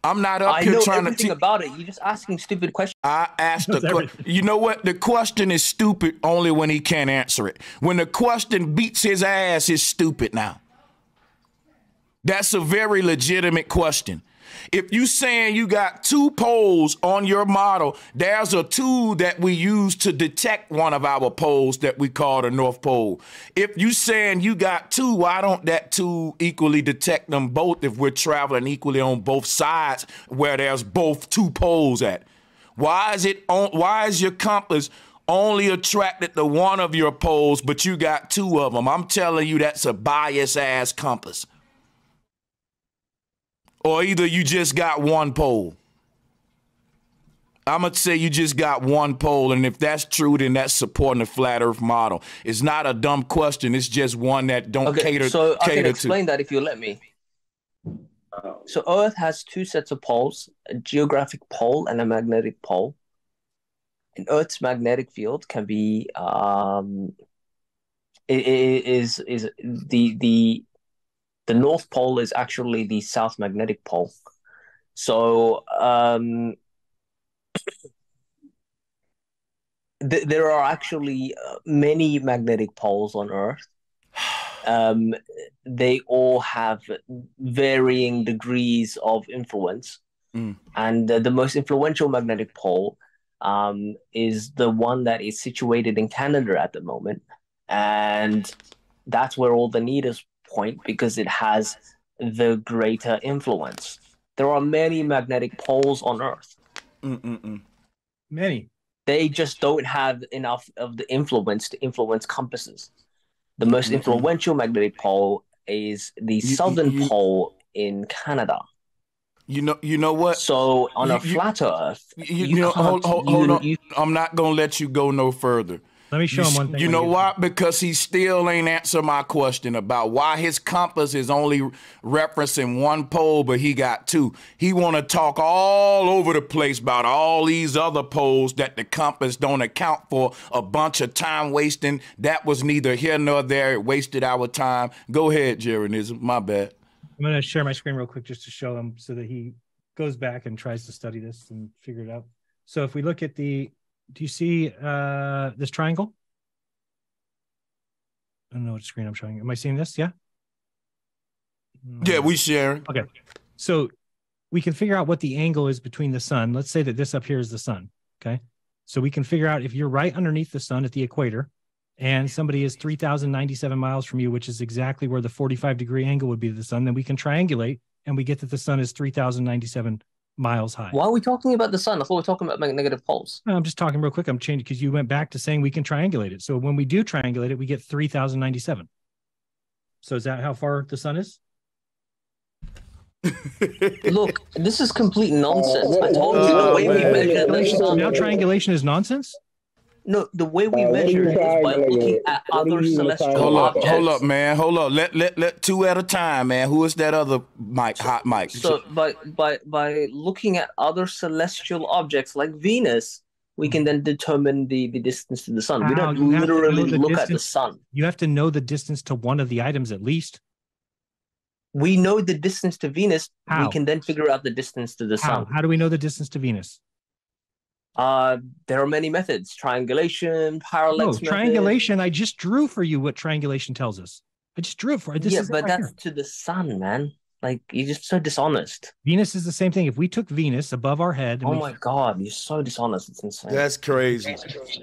I'm not up I here know trying to everything teach. about it. You're just asking stupid questions. I asked the Knows question. everything. You know what? The question is stupid only when he can't answer it. When the question beats his ass, it's stupid now. That's a very legitimate question. If you saying you got two poles on your model, there's a tool that we use to detect one of our poles that we call the North Pole. If you saying you got two, why don't that tool equally detect them both if we're traveling equally on both sides where there's both two poles at? Why is it on why is your compass only attracted to one of your poles, but you got two of them? I'm telling you that's a bias ass compass. Or either you just got one pole. I'm gonna say you just got one pole, and if that's true, then that's supporting the flat Earth model. It's not a dumb question. It's just one that don't Okay, cater to. Okay, so I can cater to. explain that if you let me. So Earth has two sets of poles, a geographic pole and a magnetic pole. And Earth's magnetic field can be um i- i- is is the the the North Pole is actually the South magnetic pole. So um th there are actually uh, many magnetic poles on Earth. Um, they all have varying degrees of influence. Mm. And uh, the most influential magnetic pole um, is the one that is situated in Canada at the moment. And that's where all the needles point because it has the greater influence. There are many magnetic poles on Earth. Mm-mm-mm. Many. They just don't have enough of the influence to influence compasses. The most Mhm. influential magnetic pole is the You- southern you- pole in Canada. You know, you know what? So on a You- you- flat Earth, You, you you know, hold, can't- hold, you- hold on. you- I'm not gonna let you go no further. Let me show You, him one thing. you know why? Because he still ain't answer my question about why his compass is only referencing one pole, but he got two. He want to talk all over the place about all these other poles that the compass don't account for. A bunch of time wasting. That was neither here nor there. It wasted our time. Go ahead, Jeranism. My bad. I'm going to share my screen real quick just to show him so that he goes back and tries to study this and figure it out. So if we look at the, do you see uh, this triangle? I don't know what screen I'm showing. Am I seeing this? Yeah. Yeah, we sharing. Okay. So we can figure out what the angle is between the sun. Let's say that this up here is the sun. Okay. So we can figure out if you're right underneath the sun at the equator and somebody is 3,097 miles from you, which is exactly where the 45 degree angle would be to the sun, then we can triangulate and we get that the sun is 3,097 miles high. why are we talking about the sun? I thought we were talking about mag- negative poles. I'm just talking real quick. I'm changing because you went back to saying we can triangulate it. So when we do triangulate it, we get 3,097. So is that how far the sun is? Look, this is complete nonsense. Oh, I told you the Oh, way we man. measure the sun. now triangulation is nonsense? No, the way we Uh, measure do you it is by looking at What other you celestial Hold up, objects. hold up, man. Hold up. Let let let two at a time, man. Who is that other Mike? Hot Mike. So by by by looking at other celestial objects like Venus, we can then determine the, the distance to the sun. we don't You have to know literally the look at the sun. You have to know the distance to one of the items at least. We know the distance to Venus. How? We can then figure out the distance to the How? sun. How do we know the distance to Venus? Uh, there are many methods: triangulation, No, parallax. method. triangulation. I just drew for you what triangulation tells us. I just drew it for this yeah, is but right that's here. to the sun, man. Like you're just so dishonest. Venus is the same thing. If we took Venus above our head, Oh we, my god, you're so dishonest. It's insane. That's crazy.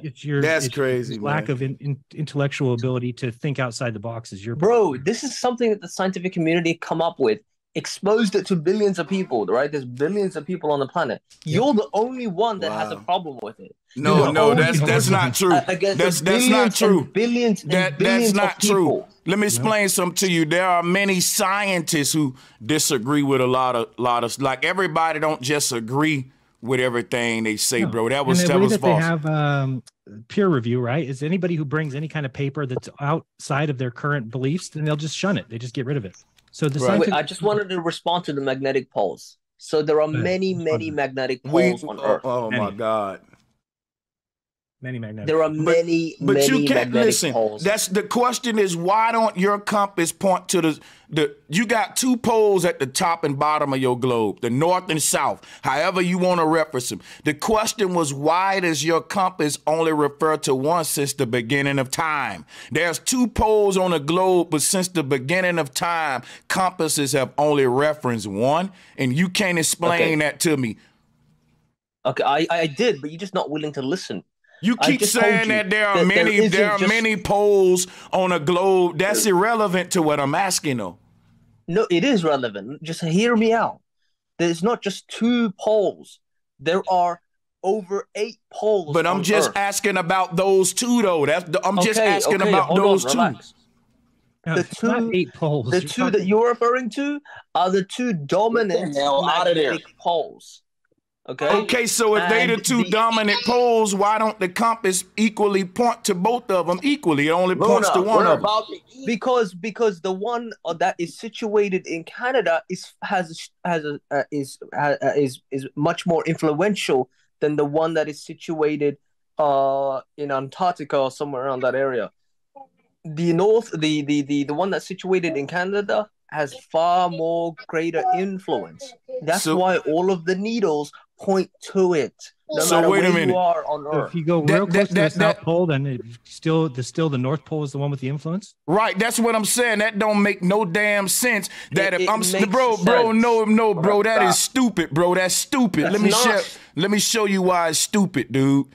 it's your That's it's crazy, your lack man. of in, in, intellectual ability to think outside the box is your Bro, this is something that the scientific community come up with exposed it to billions of people, right? There's billions of people on the planet. You're the only one that has a problem with it. No, no, that's that's not true. a- against the That's that's not true. Billions and That billions that's not of true. people. Let me explain something to you. There are many scientists who disagree with a lot of lot of like everybody don't just agree with everything they say, bro. That was and that was that false. they have um, peer review, right? Is anybody who brings any kind of paper that's outside of their current beliefs, then they'll just shun it. They just get rid of it. So the Wait, scientific, I just wanted to respond to the magnetic poles. So there are many, many magnetic we, on oh, Earth. oh, oh my God. Many magnetic. There are But- many, But you can't magnetic listen. poles. That's the question is why don't your compass point to the the you got two poles at the top and bottom of your globe, the north and south, however you want to reference them. The question was why does your compass only refer to one since the beginning of time? There's two poles on the globe, but since the beginning of time, compasses have only referenced one, and you can't explain Okay. that to me. Okay, I, I did, but you're just not willing to listen. You keep saying you that there are that many isn't there are just- many poles on a globe. That's irrelevant to what I'm asking though. No, it is relevant. Just hear me out. There's not just two poles. There are over eight poles. But I'm on just Earth. asking about those two though. That's the, I'm just asking okay, about hold on, those two. relax. The it's two- eight poles. The You're two that you're referring to are the two dominant hell outta there. poles. Okay. Okay, so if they the two the- dominant poles, why don't the compass equally point to both of them equally? It only points to one of them. about to eat. because because the one uh, that is situated in Canada is has has a, uh, is uh, uh, is is much more influential than the one that is situated uh in Antarctica or somewhere around that area. The north the the the, the one that's situated in Canada has far more greater influence. That's So- why all of the needles point to it. No So wait a minute. you are on Earth. if you go real that- close to the that- South that- Pole, then it still the still the North Pole is the one with the influence. Right, that's what I'm saying. That don't make no damn sense. That It- if it I'm makes bro, bro, no, no, bro, that is Stop. stupid, bro. That's stupid. That's let me show let me show you why it's stupid, dude.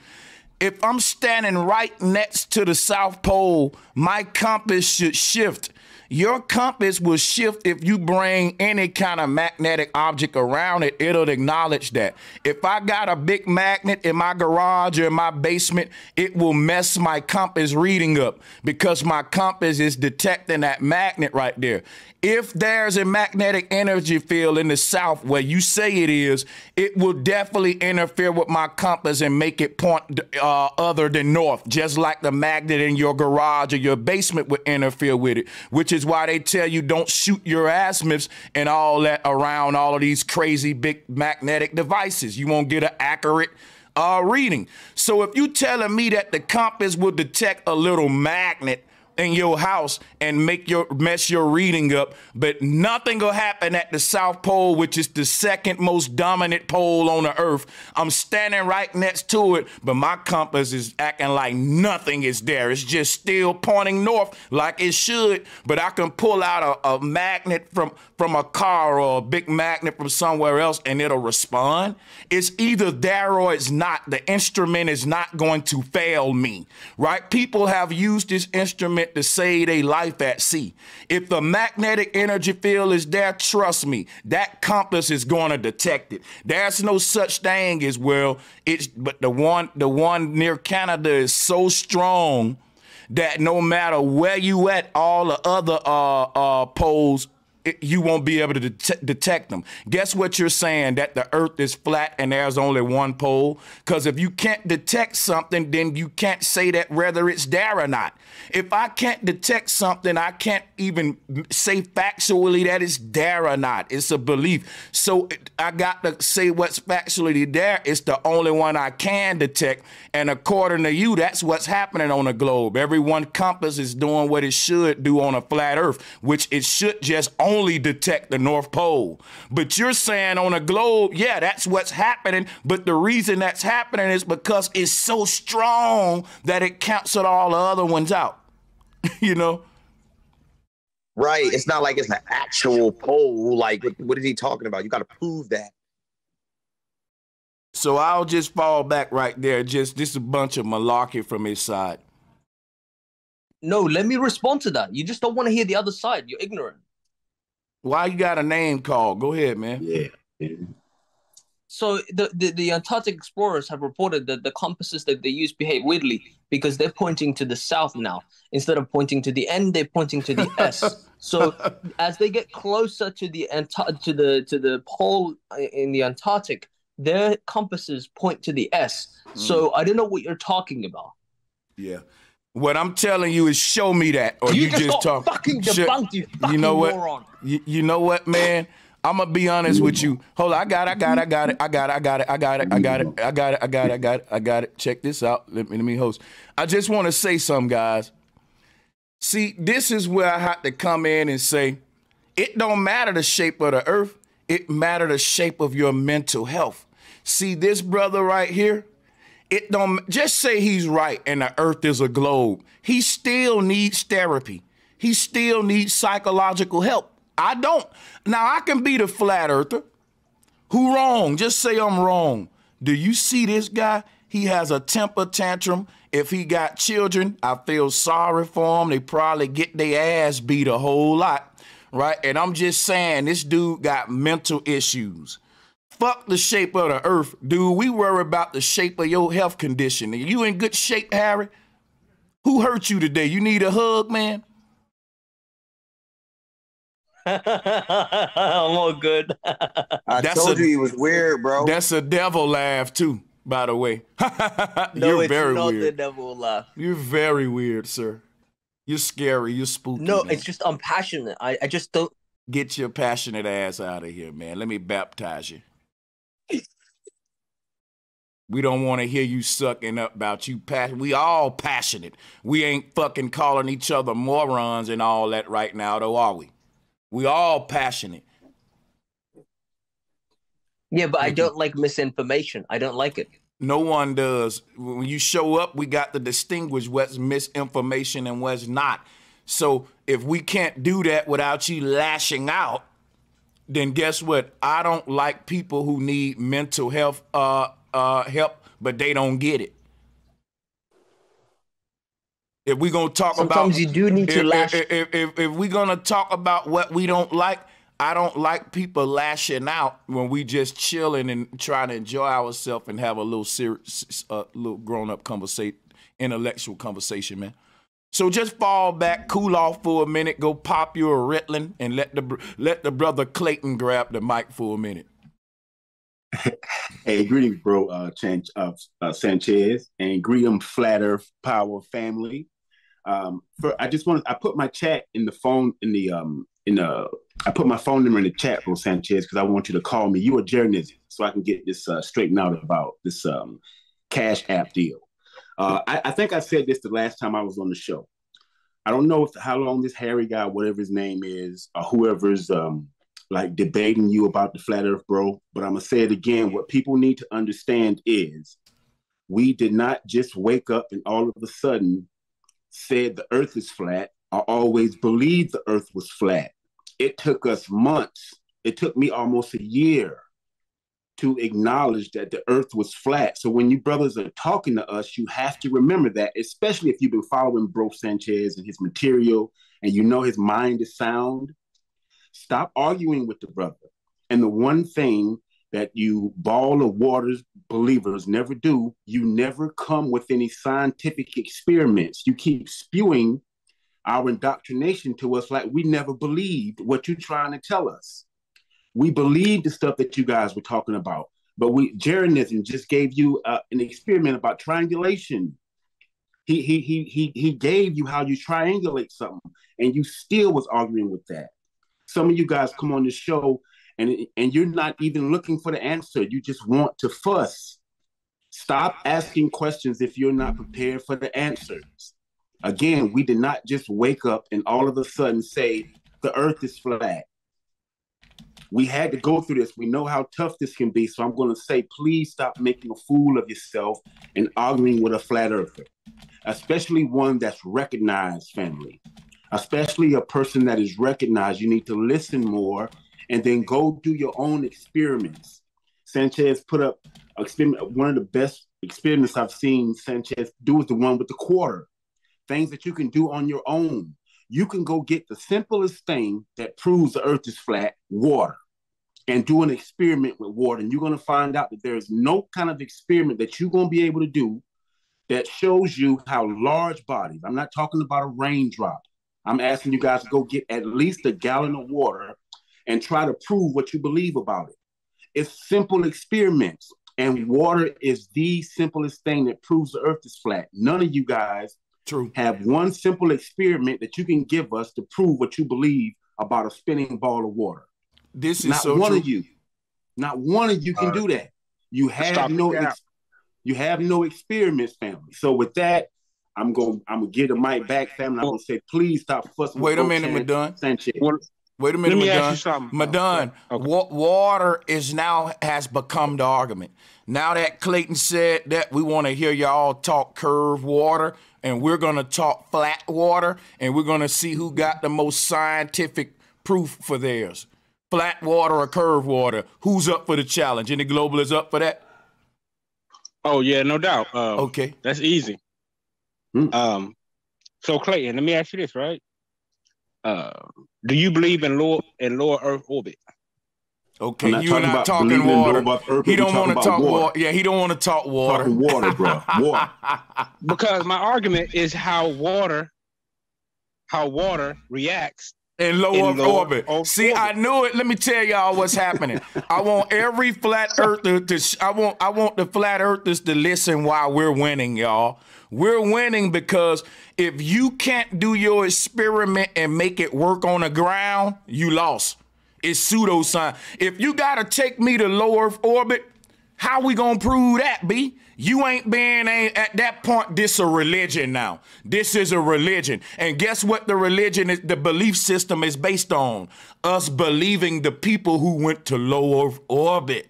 If I'm standing right next to the South Pole, my compass should shift. Your compass will shift if you bring any kind of magnetic object around it, it'll acknowledge that. If I got a big magnet in my garage or in my basement, it will mess my compass reading up because my compass is detecting that magnet right there. If there's a magnetic energy field in the south where you say it is, it will definitely interfere with my compass and make it point uh, other than north, just like the magnet in your garage or your basement would interfere with it, which is why they tell you don't shoot your azimuths and all that around all of these crazy big magnetic devices. You won't get an accurate uh, reading. So if you telling me that the compass will detect a little magnet in your house and make your mess your reading up, but nothing will happen at the South Pole, which is the second most dominant pole on the earth. I'm standing right next to it, but my compass is acting like nothing is there. It's just still pointing north like it should, but I can pull out a, a magnet from from a car or a big magnet from somewhere else and it'll respond. It's either there or it's not. The instrument is not going to fail me, right? People have used this instrument to save their life at sea. If the magnetic energy field is there, trust me, that compass is going to detect it. There's no such thing as well. It's but the one the one near Canada is so strong that no matter where you at, all the other uh uh poles you won't be able to det- detect them. Guess what you're saying? That the earth is flat and there's only one pole? Because if you can't detect something, then you can't say that whether it's there or not. If I can't detect something, I can't even say factually that it's there or not. It's a belief. So I got to say what's factually there. It's the only one I can detect. And according to you, that's what's happening on the globe. Every one compass is doing what it should do on a flat earth, which it should just only detect the North Pole. But you're saying on a globe, yeah, that's what's happening. But the reason that's happening is because it's so strong that it cancels all the other ones out. you know? Right. It's not like it's an actual pole. Like, what- what is he talking about? You got to prove that. So I'll just fall back right there. Just this is a bunch of malarkey from his side. No, let me respond to that. You just don't want to hear the other side. You're ignorant. Why you got a name called? Go ahead, man. Yeah. So the, the, the Antarctic explorers have reported that the compasses that they use behave weirdly because they're pointing to the south now. Instead of pointing to the N, they're pointing to the S. so as they get closer to the Anta- to the to the pole in the Antarctic, their compasses point to the S. So mm. I don't know what you're talking about. Yeah. What I'm telling you is show me that, or You you, just just talk. fucking debunked, you you know what? moron. You, you know what, man? I'm gonna be honest with you. Hold on, I got, it, I got, it, I got it, I got it, I got it, I got it, I got it, I got it, I got it, I got it, I got it. Check this out. Let me, let me host. I just want to say something, guys. See, this is where I have to come in and say, it don't matter the shape of the earth. It matter the shape of your mental health. See this brother right here? It don't just say he's right and the earth is a globe. He still needs therapy. He still needs psychological help. I don't. Now I can be the flat earther. Who wrong? Just say I'm wrong. Do you see this guy? He has a temper tantrum. If he got children, I feel sorry for him. They probably get their ass beat a whole lot, right? And I'm just saying, this dude got mental issues. Fuck the shape of the earth, dude. We worry about the shape of your health condition. Are you in good shape, Harry? Who hurt you today? You need a hug, man? I'm all good. I That's told a- you he was weird, bro. That's a devil laugh, too, by the way. no, You're it's very not weird. the devil laugh. You're very weird, sir. You're scary. You're spooky. No, man. it's just I'm passionate. I, I just don't. Get your passionate ass out of here, man. Let me baptize you. We don't want to hear you sucking up about you. We all passionate. We ain't fucking calling each other morons and all that right now, though, are we? We all passionate. Yeah, but I don't like misinformation. I don't like it. No one does. When you show up, we got to distinguish what's misinformation and what's not. So if we can't do that without you lashing out, then guess what? I don't like people who need mental health uh, uh, help, but they don't get it. If we're gonna talk about, Sometimes you do need to if, lash- If, if, if, if we're gonna talk about what we don't like, I don't like people lashing out when we just chilling and trying to enjoy ourselves and have a little serious, uh, little grown up conversation, intellectual conversation, man. So just fall back, cool off for a minute, go pop you a Ritalin, and let the let the brother Clayton grab the mic for a minute. Hey, greetings, bro, uh, Chan- uh, uh, Sanchez, and greetings, Flat Earth Power family. Um, for I just want I put my chat in the phone in the um in the I put my phone number in the chat, bro Sanchez, because I want you to call me. You a journalist, so I can get this uh, straightened out about this um Cash App deal. Uh, I, I think I said this the last time I was on the show. I don't know if how long this Harry guy, whatever his name is, or whoever's um like debating you about the flat earth, bro. But I'm gonna say it again. What people need to understand is we did not just wake up and all of a sudden said the earth is flat. I always believed the earth was flat. It took us months. It took me almost a year to acknowledge that the earth was flat. So when you brothers are talking to us, you have to remember that, especially if you've been following Bro Sanchez and his material and you know his mind is sound. Stop arguing with the brother. And the one thing that you ball of waters believers never do, you never come with any scientific experiments. You keep spewing our indoctrination to us like we never believed what you're trying to tell us. We believed the stuff that you guys were talking about, but we Jeranism just gave you uh, an experiment about triangulation. He, he he he he gave you how you triangulate something, and you still was arguing with that. Some of you guys come on the show and and you're not even looking for the answer. You just want to fuss. Stop asking questions if you're not prepared for the answers. Again, we did not just wake up and all of a sudden say the earth is flat. We had to go through this. We know how tough this can be. So I'm going to say, please stop making a fool of yourself and arguing with a flat earther, especially one that's recognized, family especially a person that is recognized, you need to listen more and then go do your own experiments. Sanchez put up experiment. One of the best experiments I've seen Sanchez do is the one with the quarter. Things that you can do on your own. You can go get the simplest thing that proves the earth is flat, water, and do an experiment with water. And you're going to find out that there's no kind of experiment that you're going to be able to do that shows you how large bodies, I'm not talking about a raindrop. I'm asking you guys to go get at least a gallon of water and try to prove what you believe about it. It's simple experiments. And water is the simplest thing that proves the earth is flat. None of you guys True. have one simple experiment that you can give us to prove what you believe about a spinning ball of water. This is Not so one true. of you. Not one of you can All right. do that. You have no down. ex- you have no experiments, family. So with that, I'm going I'm gonna give the mic back, family. I'm gonna say, please stop fussing. Wait a minute, Roxanne Madon. Sanchez. Well, Wait a minute, Let me ask Madon. you something. Madon, Okay. wa- water is now has become the argument. Now that Clayton said that, we want to hear y'all talk curved water, and we're gonna talk flat water, and we're gonna see who got the most scientific proof for theirs. Flat water or curved water? Who's up for the challenge? Any global is up for that? Oh yeah, no doubt. Um, Okay. That's easy. Hmm. Um, so Clayton, let me ask you this, right? Uh, do you believe in lower in lower Earth orbit? Okay, I'm not you talking and I about talking water. Earth, He don't want to talk water. water. Yeah, he don't want to talk water. Talking water, bro. Water. Because my argument is how water, how water reacts. in low, In lower orbit. Earth See, I knew it. Let me tell y'all what's happening. I want every flat earther to. sh- I want. I want the flat earthers to listen while we're winning, y'all. We're winning because if you can't do your experiment and make it work on the ground, you lost. It's pseudoscience. If you gotta take me to low Earth orbit, how we gonna prove that, B? You ain't been at that point. This a religion now. This is a religion, and guess what? The religion is the belief system is based on us believing the people who went to low Earth orbit.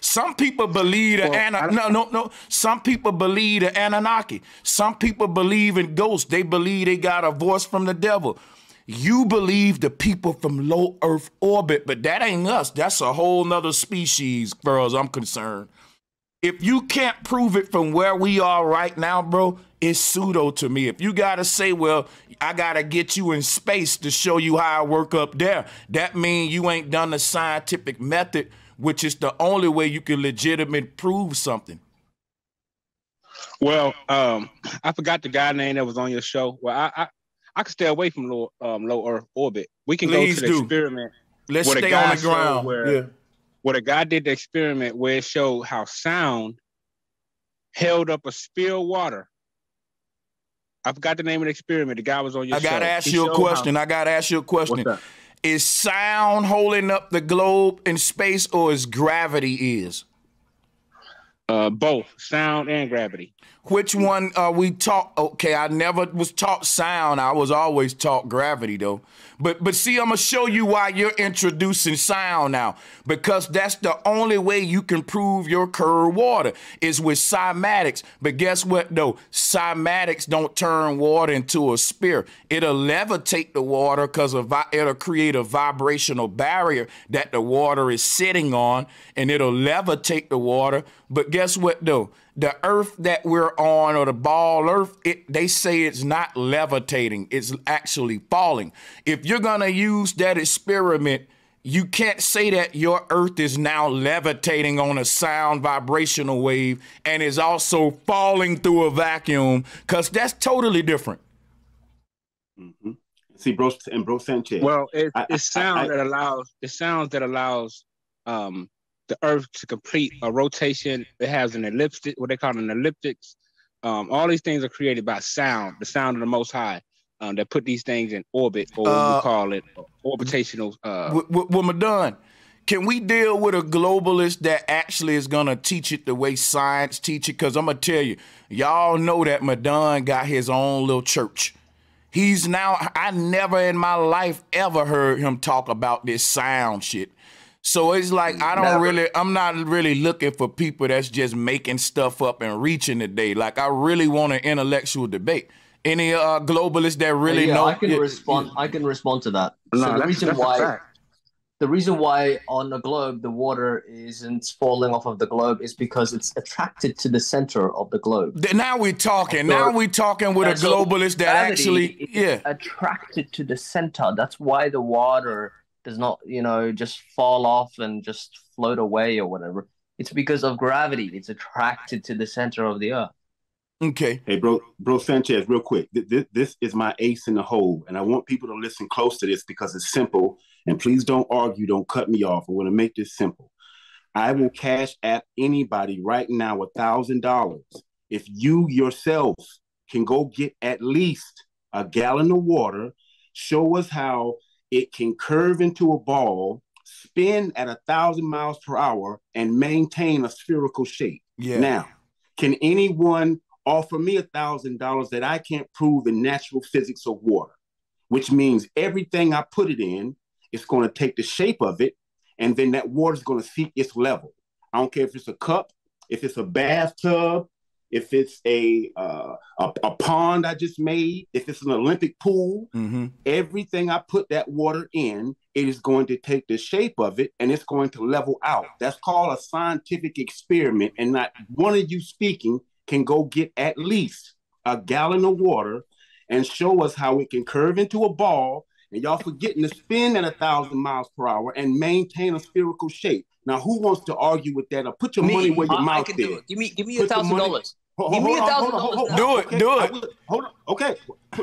Some people believe the Well, Ana- no no no. Some people believe the Anunnaki. Some people believe in ghosts. They believe they got a voice from the devil. You believe the people from low Earth orbit, but that ain't us. That's a whole nother species, far as I'm concerned. If you can't prove it from where we are right now, bro, it's pseudo to me. If you gotta say, well, I gotta get you in space to show you how I work up there, that means you ain't done the scientific method, which is the only way you can legitimately prove something. Well, um, I forgot the guy name that was on your show. Well, I I, I could stay away from low um, low Earth orbit. We can Please go to the do. experiment Let's a stay guy on the showed ground. where- yeah. where the guy did the experiment where it showed how sound held up a spill water. I forgot the name of the experiment. The guy was on your I gotta ask He you a question. how- I gotta ask you a question. What's that? Is sound holding up the globe in space or is gravity is? Uh, both sound and gravity. Which one are we taught? Okay, I never was taught sound. I was always taught gravity though. But but see, I'm gonna show you why you're introducing sound now. Because that's the only way you can prove your curved water is with cymatics. But guess what though? Cymatics don't turn water into a spear. It'll levitate the water because it'll create a vibrational barrier that the water is sitting on, and it'll levitate the water. But guess what though? The earth that we're on or the ball earth it, they say it's not levitating it's actually falling if you're going to use that experiment you can't say that your earth is now levitating on a sound vibrational wave and is also falling through a vacuum because that's totally different hmm See, bro, and bro Sanchez. Well, it, I- it's I- sound I- that allows it sounds that allows um, the Earth to complete a rotation. It has an elliptic, what they call an elliptics. Um, all these things are created by sound, the sound of the Most High, um, that put these things in orbit, or Uh, we call it orbitational. Uh, with Madon, can we deal with a globalist that actually is gonna teach it the way science teach it? Because I'm gonna tell you, y'all know that Madon got his own little church. He's now. I never in my life ever heard him talk about this sound shit. So it's like I don't Never. really. I'm not really looking for people that's just making stuff up and reaching today. Like I really want an intellectual debate. Any uh globalists that really yeah, know? I can Yeah, respond. I can respond to that. no, so the that's, reason a why fact. the reason why on the globe the water isn't falling off of the globe is because it's attracted to the center of the globe. Th- Now we're talking. Now we're talking with a And so globalist that actually, yeah. attracted to the center. That's why the water does not, you know, just fall off and just float away or whatever. It's because of gravity. It's attracted to the center of the earth. Okay. Hey, bro, bro Sanchez, real quick. Th- th- This is my ace in the hole, and I want people to listen close to this because it's simple. And please don't argue, don't cut me off. I want to make this simple. I will cash at anybody right now a thousand dollars if you yourselves can go get at least a gallon of water, show us how it can curve into a ball, spin at a thousand miles per hour, and maintain a spherical shape. Yeah. Now, can anyone offer me a thousand dollars that I can't prove in natural physics of water? Which means everything I put it in, it's going to take the shape of it, and then that water is going to seek its level. I don't care if it's a cup, if it's a bathtub, if it's a uh, a, a pond I just made, if it's an Olympic pool. Mm-hmm. Everything I put that water in, it is going to take the shape of it and it's going to level out. That's called a scientific experiment, and not one of you speaking can go get at least a gallon of water and show us how it can curve into a ball. And y'all forgetting to spin at a thousand miles per hour and maintain a spherical shape. Now, who wants to argue with that? Or put your Me, money where your I- I mouth can is. do it. Give me- give me Put your $1,000. Give me hold on, $1,000 hold on, hold on, now. Do it, okay, do it. will- Hold on. Okay.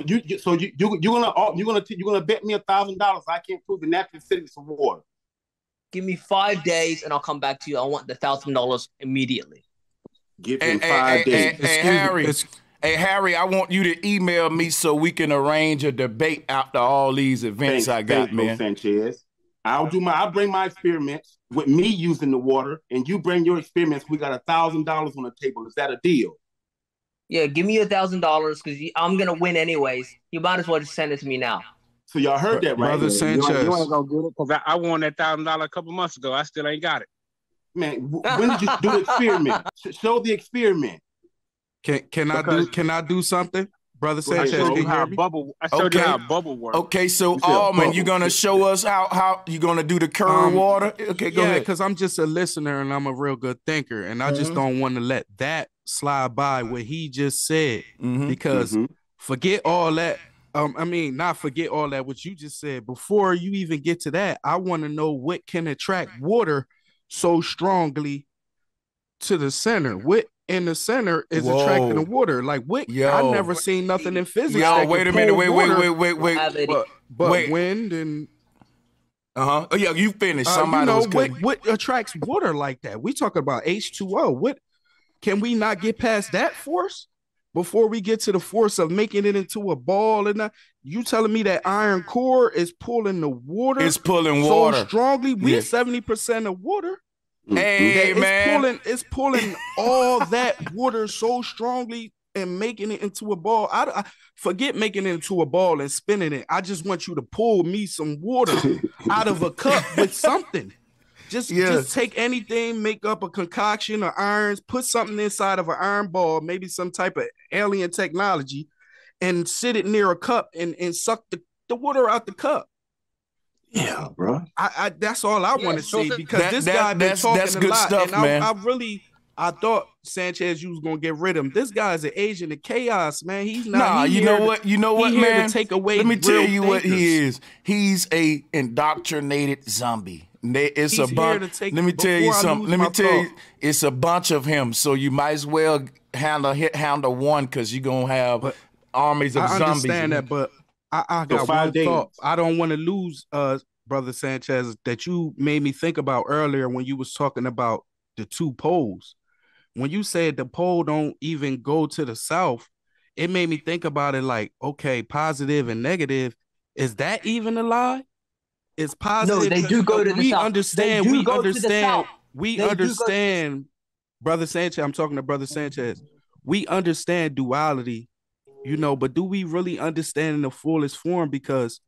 You, you so you you you're gonna uh, you're gonna you're gonna bet me a thousand dollars I can't prove the natural physics of water. Give me five days and I'll come back to you. I want the thousand dollars immediately. Give Hey, him hey, five hey, days. hey, hey, Harry. Hey Harry, I want you to email me so we can arrange a debate after all these events Thanks, I got, thanks, Bro man. Sanchez. I'll do my. I'll bring my experiments with me using the water, and you bring your experiments. We got a thousand dollars on the table. Is that a deal? Yeah, give me a thousand dollars because I'm gonna win anyways. You might as well just send it to me now. So y'all heard that, right? You ain't, you ain't gonna get it because I, I won that thousand dollar a couple months ago. I still ain't got it. Man, when did you do the experiment? Show the experiment. Can can I do can I do something, brother Go ahead, Sanchez? bro. Can you How hear me? bubble? I showed you how bubble works. Okay, so You said Alman, bubble. you gonna show us how how you gonna do the curve Um, water? Okay, go yeah, ahead. because I'm just a listener and I'm a real good thinker, and I just Mhm. don't want to let that slide by what he just said Mhm. because Mhm. forget all that. Um, I mean, not forget all that what you just said. Before you even get to that, I want to know what can attract water so strongly to the center. What in the center is attracting the water? Like what? I Yo. never seen nothing in physics. Yo, that wait a minute, wait, wait, wait, wait, wait, But, but Wait. wind and Uh huh. Oh yeah, you finished. uh, Somebody you know was what, what attracts water like that? We talk about H2O. What can we not get past that force before we get to the force of making it into a ball? And that? you telling me that iron core is pulling the water? It's pulling so water. strongly. We Yeah. seventy percent of water. Mm-hmm. Hey that it's man, pulling it's pulling all that water so strongly and making it into a ball. I, I forget making it into a ball and spinning it. I just want you to pull me some water out of a cup with something. Just Yeah. just take anything, make up a concoction of irons, put something inside of an iron ball, maybe some type of alien technology, and sit it near a cup and, and suck the, the water out the cup. Yeah, bro. I, I that's all I Yeah, want to so see that- because That- this that- guy been that's- talking that's a lot, stuff, and I, man. I really I thought Sanchez you was gonna get rid of him. This guy's an agent of chaos, man. He's not. nah. he You know to- what? You know he what, here man? To take away. Let me tell real you what he is. He's a indoctrinated zombie. It's He's a bunch. Let me tell you before something. Let me my tell you, it's a bunch of him. So you might as well handle hit handle one because you're gonna have But armies of I zombies. understand that, but I, I So got five one days. thought. I don't want to lose, uh, brother Sanchez, that you made me think about earlier when you was talking about the two poles. When you said the pole don't even go to the south, it made me think about it like, okay, positive and negative. Is that even a lie? It's positive. No, they do go to the south. we south. understand. We go to the understand. south. We They do go understand, brother Sanchez. I'm talking to brother Sanchez. We understand duality, you know, but do we really understand in the fullest form? Because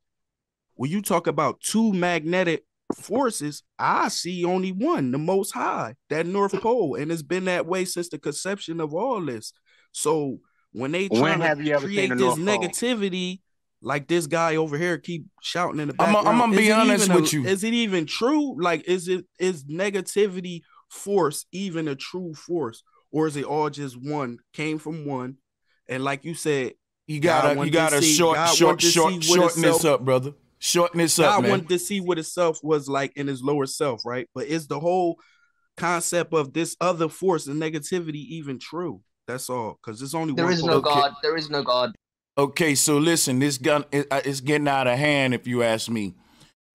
when you talk about two magnetic forces, I see only one, the most high, that North Pole, and it's been that way since the conception of all this. So when they try to create this negativity Like this guy over here keep shouting in the I'm background. I'm gonna be honest even a- with you. Is it even true? Like, is it is negativity force even a true force, or is it all just one? Came from one, and like you said, You gotta, wanted you gotta see- short, God short, short, see shorten this up, brother. Shorten this up, God man. wanted to see what itself was like in his lower self, right? But is the whole concept of this other force and negativity even true? That's all, because it's only There one is no pole. God. There is no God. Okay, so listen, this gun it- uh, it's getting out of hand. If you ask me,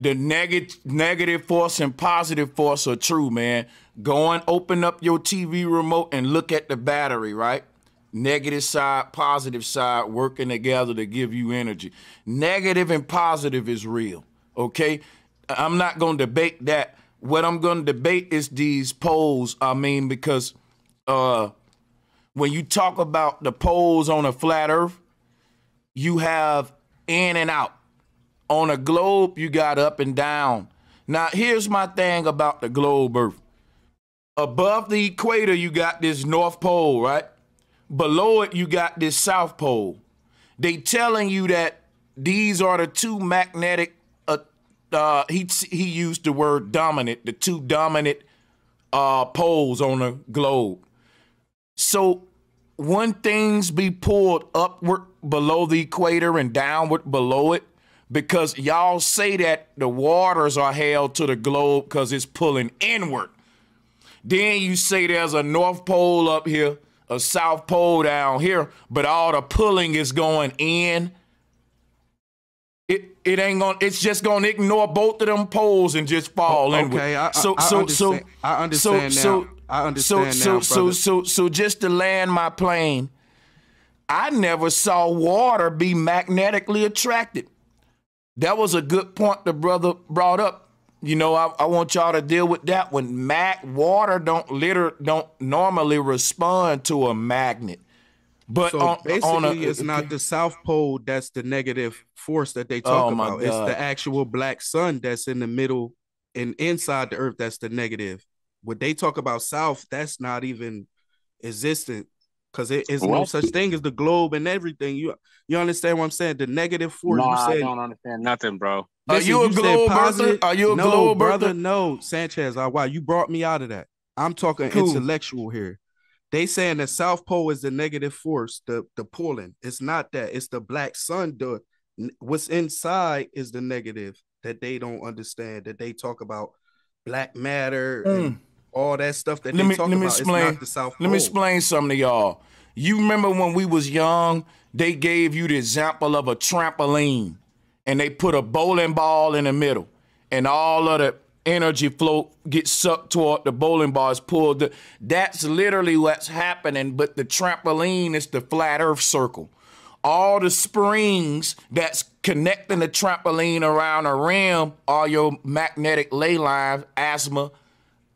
the negative negative force and positive force are true, man. Go and open up your TV remote and look at the battery, right? Negative side, positive side working together to give you energy. Negative and positive is real. Okay, I'm not going to debate that. What I'm going to debate is these poles. I mean, because uh, when you talk about the poles on a flat Earth you have in and out. On a globe, you got up and down. Now, here's my thing about the globe Earth. Above the equator, you got this North Pole, right? Below it, you got this South Pole. They telling you that these are the two magnetic. Uh, uh, he he used the word dominant, the two dominant uh, poles on the globe. So when things be pulled upward below the equator and downward below it, because y'all say that the waters are held to the globe because it's pulling inward. Then you say there's a North Pole up here, a South Pole down here, but all the pulling is going in. It it ain't gonna. It's just gonna ignore both of them poles and just fall inward. Okay, I, so I so understand. so I understand so, now. I understand so, now, so, brother. So, so, so, just to land my plane, I never saw water be magnetically attracted. That was a good point the brother brought up. You know, I, I want y'all to deal with that one. Mag water don't litter don't normally respond to a magnet. But So on, basically, on a, it's not the South Pole that's the negative force that they talk Oh, my about. It's the actual black sun that's in the middle and inside the earth that's the negative. What they talk about South, that's not even existent because it is no such thing as the globe and everything. You you understand what I'm saying? The negative force. No, you I said, don't understand nothing, bro. Are you a said globe birther? Are you a no, globe brother? No, Sanchez. I, wow, you brought me out of that. I'm talking Cool. intellectual here. They saying the South Pole is the negative force, the the pulling. It's not that. It's the black sun. The what's inside is the negative that they don't understand. That they talk about black matter and all that stuff that Mm. let they me let me about. explain. It's not the South Pole. Let me explain something to y'all. You remember when we was young, they gave you the example of a trampoline, and they put a bowling ball in the middle, and all of the energy flow gets sucked toward the bowling ball is pulled. That's literally what's happening. But the trampoline is the flat Earth circle. All the springs that's connecting the trampoline around the rim are your magnetic ley lines, asthma,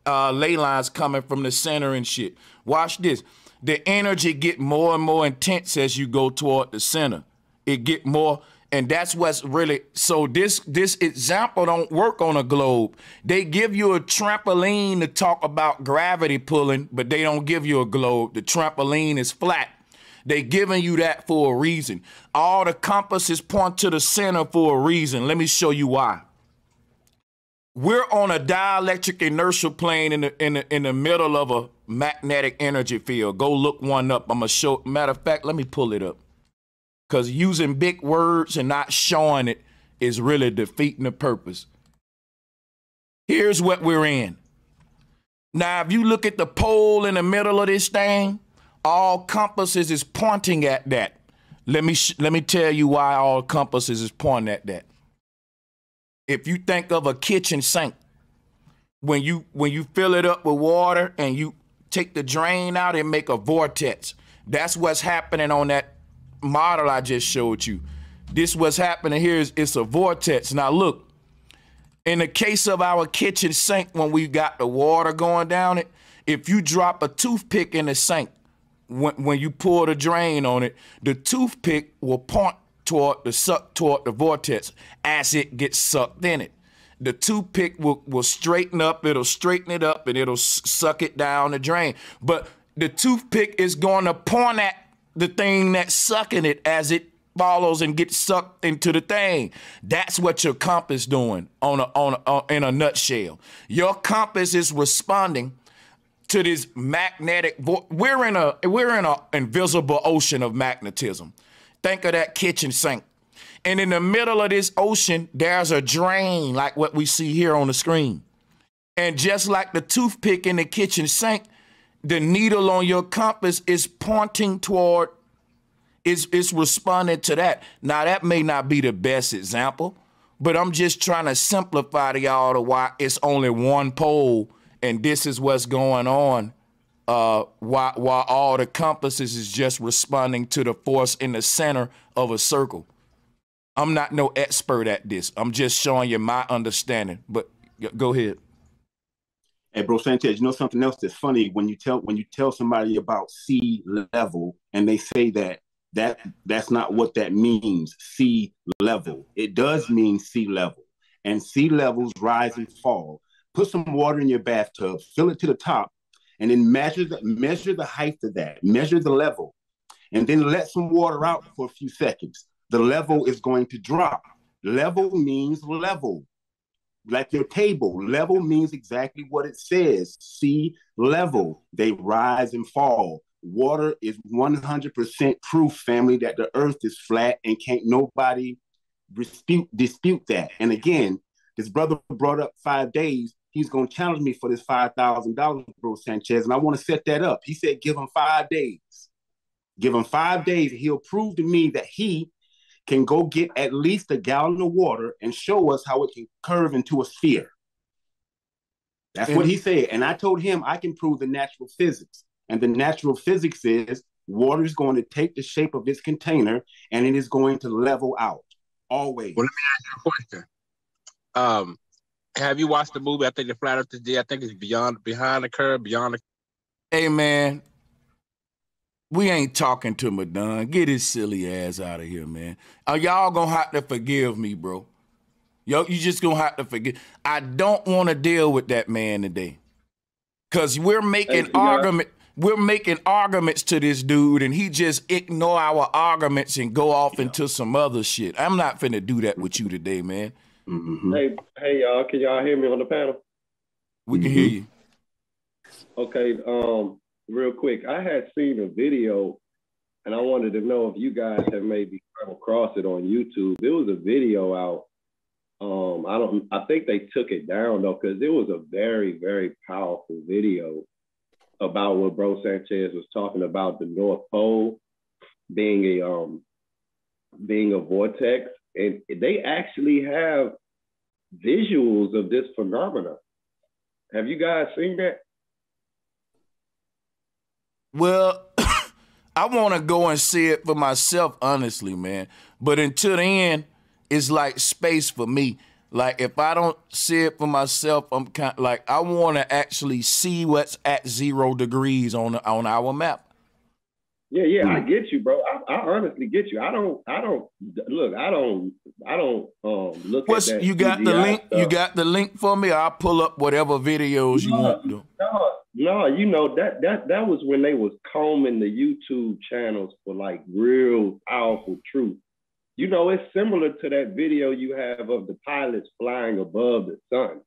uh, ley lines coming from the center and shit. Watch this. The energy get more and more intense as you go toward the center. It get more, and that's what's really so. This this example don't work on a globe. They give you a trampoline to talk about gravity pulling, but they don't give you a globe. The trampoline is flat. They giving you that for a reason. All the compasses point to the center for a reason. Let me show you why we're on a dielectric inertial plane in the in the in the middle of a magnetic energy field. Go look one up. I'm gonna show. Matter of fact, let me pull it up. Cause using big words and not showing it is really defeating the purpose. Here's what we're in. Now, if you look at the pole in the middle of this thing, all compasses is pointing at that. Let me let me tell you why all compasses is pointing at that if you think of a kitchen sink when you when you fill it up with water and you take the drain out and make a vortex that's what's happening on that model i just showed you this what's happening here is it's a vortex now look in the case of our kitchen sink when we got the water going down it if you drop a toothpick in the sink when, when you pour the drain on it the toothpick will point toward the suck toward the vortex as it gets sucked in it. The toothpick will, will straighten up, it'll straighten it up and it'll suck it down the drain. But the toothpick is going to point at the thing that's sucking it as it follows and gets sucked into the thing. That's what your compass doing on a, on, a, on in a nutshell. Your compass is responding to this magnetic. Vo- we're in a we're in an invisible ocean of magnetism. Think of that kitchen sink. And in the middle of this ocean, there's a drain like what we see here on the screen. And just like the toothpick in the kitchen sink, the needle on your compass is pointing toward it's it's responding to that. Now that may not be the best example, but I'm just trying to simplify to y'all to why it's only one pole and this is what's going on. Uh, while while all the compasses is just responding to the force in the center of a circle. I'm not no expert at this. I'm just showing you my understanding. But go ahead. Hey, bro Sanchez, you know something else that's funny? When you tell when you tell somebody about sea level and they say that that that's not what that means sea level. It does mean sea level. And sea levels rise and fall. Put some water in your bathtub fill it to the top and then measure the measure the height of that. Measure the level. And then let some water out for a few seconds. The level is going to drop. Level means level like your table level means exactly what it says sea level they rise and fall water is 100% proof, family, that the earth is flat and can't nobody dispute, dispute that. And again, this brother brought up five days. He's going to challenge me for this $5,000, bro Sanchez. And I want to set that up. He said, give him five days. Give him five days. He'll prove to me that he can go get at least a gallon of water and show us how it can curve into a sphere. That's what he said. And I told him I can prove the natural physics. And the natural physics is water is going to take the shape of its container and it is going to level out always. Well, let me ask you a question. Um, have you watched the movie? I think the Flat Earth is I think it's Beyond Behind the Curve, Beyond the Hey man, we ain't talking to Madonna. Get his silly ass out of here, man. Are y'all gonna have to forgive me, bro? Yo, you just gonna have to forgive. I don't want to deal with that man today. Cause we're making argument we're making arguments to this dude and he just ignore our arguments and go off yeah. into some other shit. I'm not finna do that with you today, man. Mm-hmm. Hey, hey, y'all, can y'all hear me on the panel? We can mm-hmm. hear you. Okay, um, real quick, I had seen a video and I wanted to know if you guys have maybe come across it on YouTube. There was a video out. Um, I don't I think they took it down though, because it was a very, very powerful video about what Bro Sanchez was talking about the North Pole being a um being a vortex, and they actually have visuals of this phenomena. Have you guys seen that? Well, I want to go and see it for myself, honestly, man. But until then, it's like space for me. Like if I don't see it for myself, I'm kind of like I want to actually see what's at zero degrees on on our map. Yeah, yeah, I get you, bro. I, I, honestly get you. I don't, I don't look. I don't, I don't um look What's, at that. You got the link. Stuff. You got the link for me. I'll pull up whatever videos you no, want to. No, no, you know that that that was when they was combing the YouTube channels for like real powerful truth. You know, it's similar to that video you have of the pilots flying above the sun.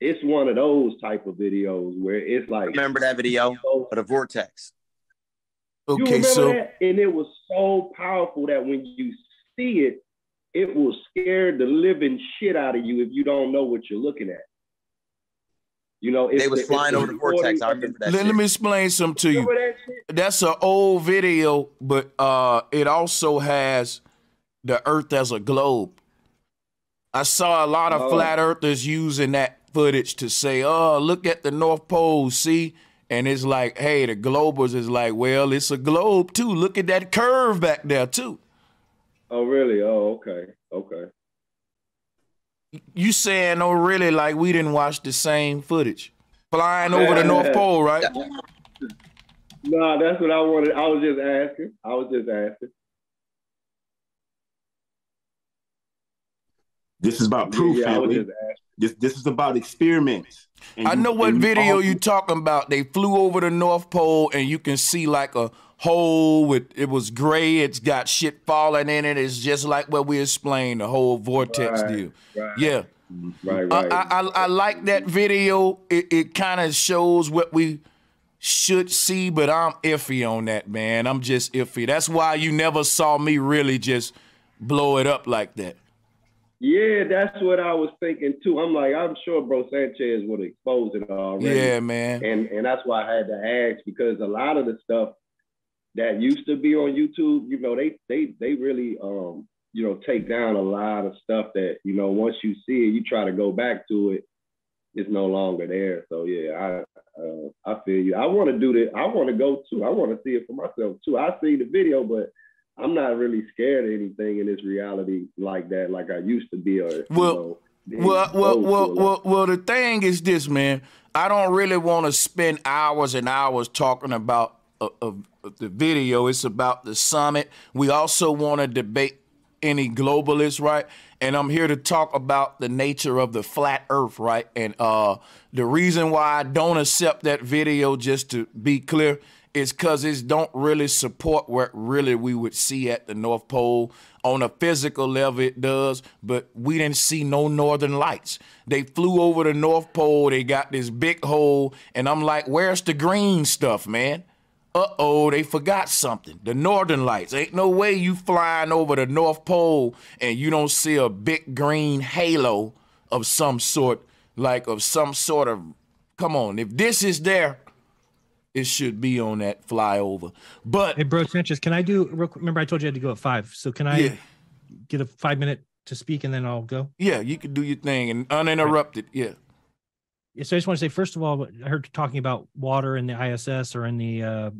It's one of those type of videos where it's like remember that video of the vortex. Okay, you so that? And it was so powerful that when you see it, it will scare the living shit out of you if you don't know what you're looking at. You know, they was the, flying over the vortex. I remember that. Let, let me explain something to you. That That's an old video, but uh, it also has the earth as a globe. I saw a lot of oh. flat earthers using that footage to say, oh, look at the North Pole, see? And it's like, hey, the globers is like, well, it's a globe too. Look at that curve back there too. Oh, really? Oh, okay. Okay. You saying, oh, really, like we didn't watch the same footage. Flying over the North Pole, right? No, that's what I wanted. I was just asking. I was just asking. This is about proof, yeah, family. This this is about experiments. And I you- know what and you video all- you talking about. They flew over the North Pole and you can see like a hole with it was gray. It's got shit falling in it. It's just like what we explained, the whole vortex Right, deal. right. Yeah. Mm-hmm. Right, I, right. I, I, I like that video. It, it kind of shows what we should see, but I'm iffy on that, man. I'm just iffy. That's why you never saw me really just blow it up like that. Yeah, that's what I was thinking too. I'm like, I'm sure Bro Sanchez would expose it already. Yeah, man. And and that's why I had to ask because a lot of the stuff that used to be on YouTube, you know, they they they really um you know take down a lot of stuff that you know once you see it, you try to go back to it, it's no longer there. So yeah, I uh, I feel you. I want to do that. I want to go too. I want to see it for myself too. I see the video, but I'm not really scared of anything in this reality like that, like I used to be. Or Well, know, Well, well, well, well, well. The thing is this, man. I don't really want to spend hours and hours talking about uh, the video. It's about the summit. We also want to debate any globalists, right? And I'm here to talk about the nature of the flat Earth, right? And uh, the reason why I don't accept that video, just to be clear, is because it don't really support what really we would see at the North Pole. On a physical level, it does, but we didn't see no northern lights. They flew over the North Pole, they got this big hole, and I'm like, where's the green stuff, man? Uh-oh, they forgot something. The northern lights. Ain't no way you flying over the North Pole and you don't see a big green halo of some sort, like of some sort of come on. If this is there, it should be on that flyover. But Hey, bro, Sanchez, can I do? Real, quick- remember, I told you I had to go at five. So can I Yeah. get a five minute to speak and then I'll go? yeah, you can do your thing and uninterrupted. Yeah. Yeah, so I just want to say, first of all, I heard talking about water in the ISS or in the uh,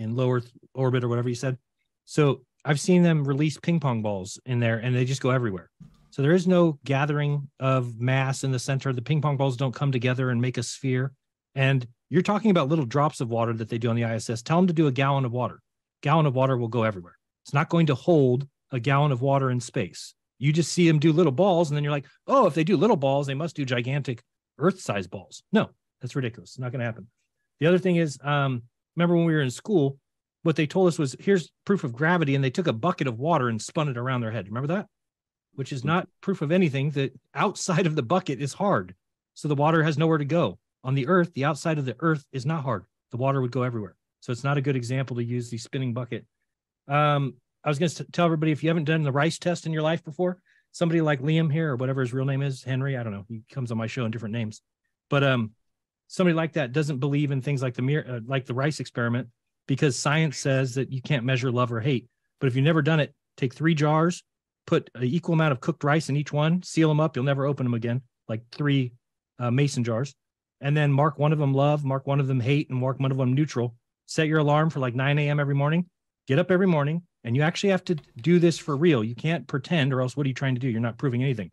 in low Earth orbit or whatever you said. So I've seen them release ping pong balls in there, and they just go everywhere. So there is no gathering of mass in the center. The ping pong balls don't come together and make a sphere. And you're talking about little drops of water that they do on the ISS. Tell them to do a gallon of water. Gallon of water will go everywhere. It's not going to hold a gallon of water in space. You just see them do little balls, and then you're like, oh, if they do little balls, they must do gigantic Earth-sized balls. No, that's ridiculous. It's not going to happen. The other thing is, um, remember when we were in school, what they told us was, here's proof of gravity, and they took a bucket of water and spun it around their head. Remember that? Which is not proof of anything. That outside of the bucket is hard, so the water has nowhere to go. On the Earth, the outside of the Earth is not hard. The water would go everywhere. So it's not a good example to use the spinning bucket. Um, I was going to tell everybody if you haven't done the rice test in your life before, somebody like Liam here or whatever his real name is, Henry, I don't know. He comes on my show in different names, but um, somebody like that doesn't believe in things like the mirror, uh, like the rice experiment, because science says that you can't measure love or hate. But if you've never done it, take three jars, put an equal amount of cooked rice in each one, seal them up. You'll never open them again, like three uh, mason jars, and then mark one of them love, mark one of them hate, and mark one of them neutral. Set your alarm for like 9 a.m. every morning. Get up every morning, and you actually have to do this for real. You can't pretend, or else what are you trying to do? You're not proving anything.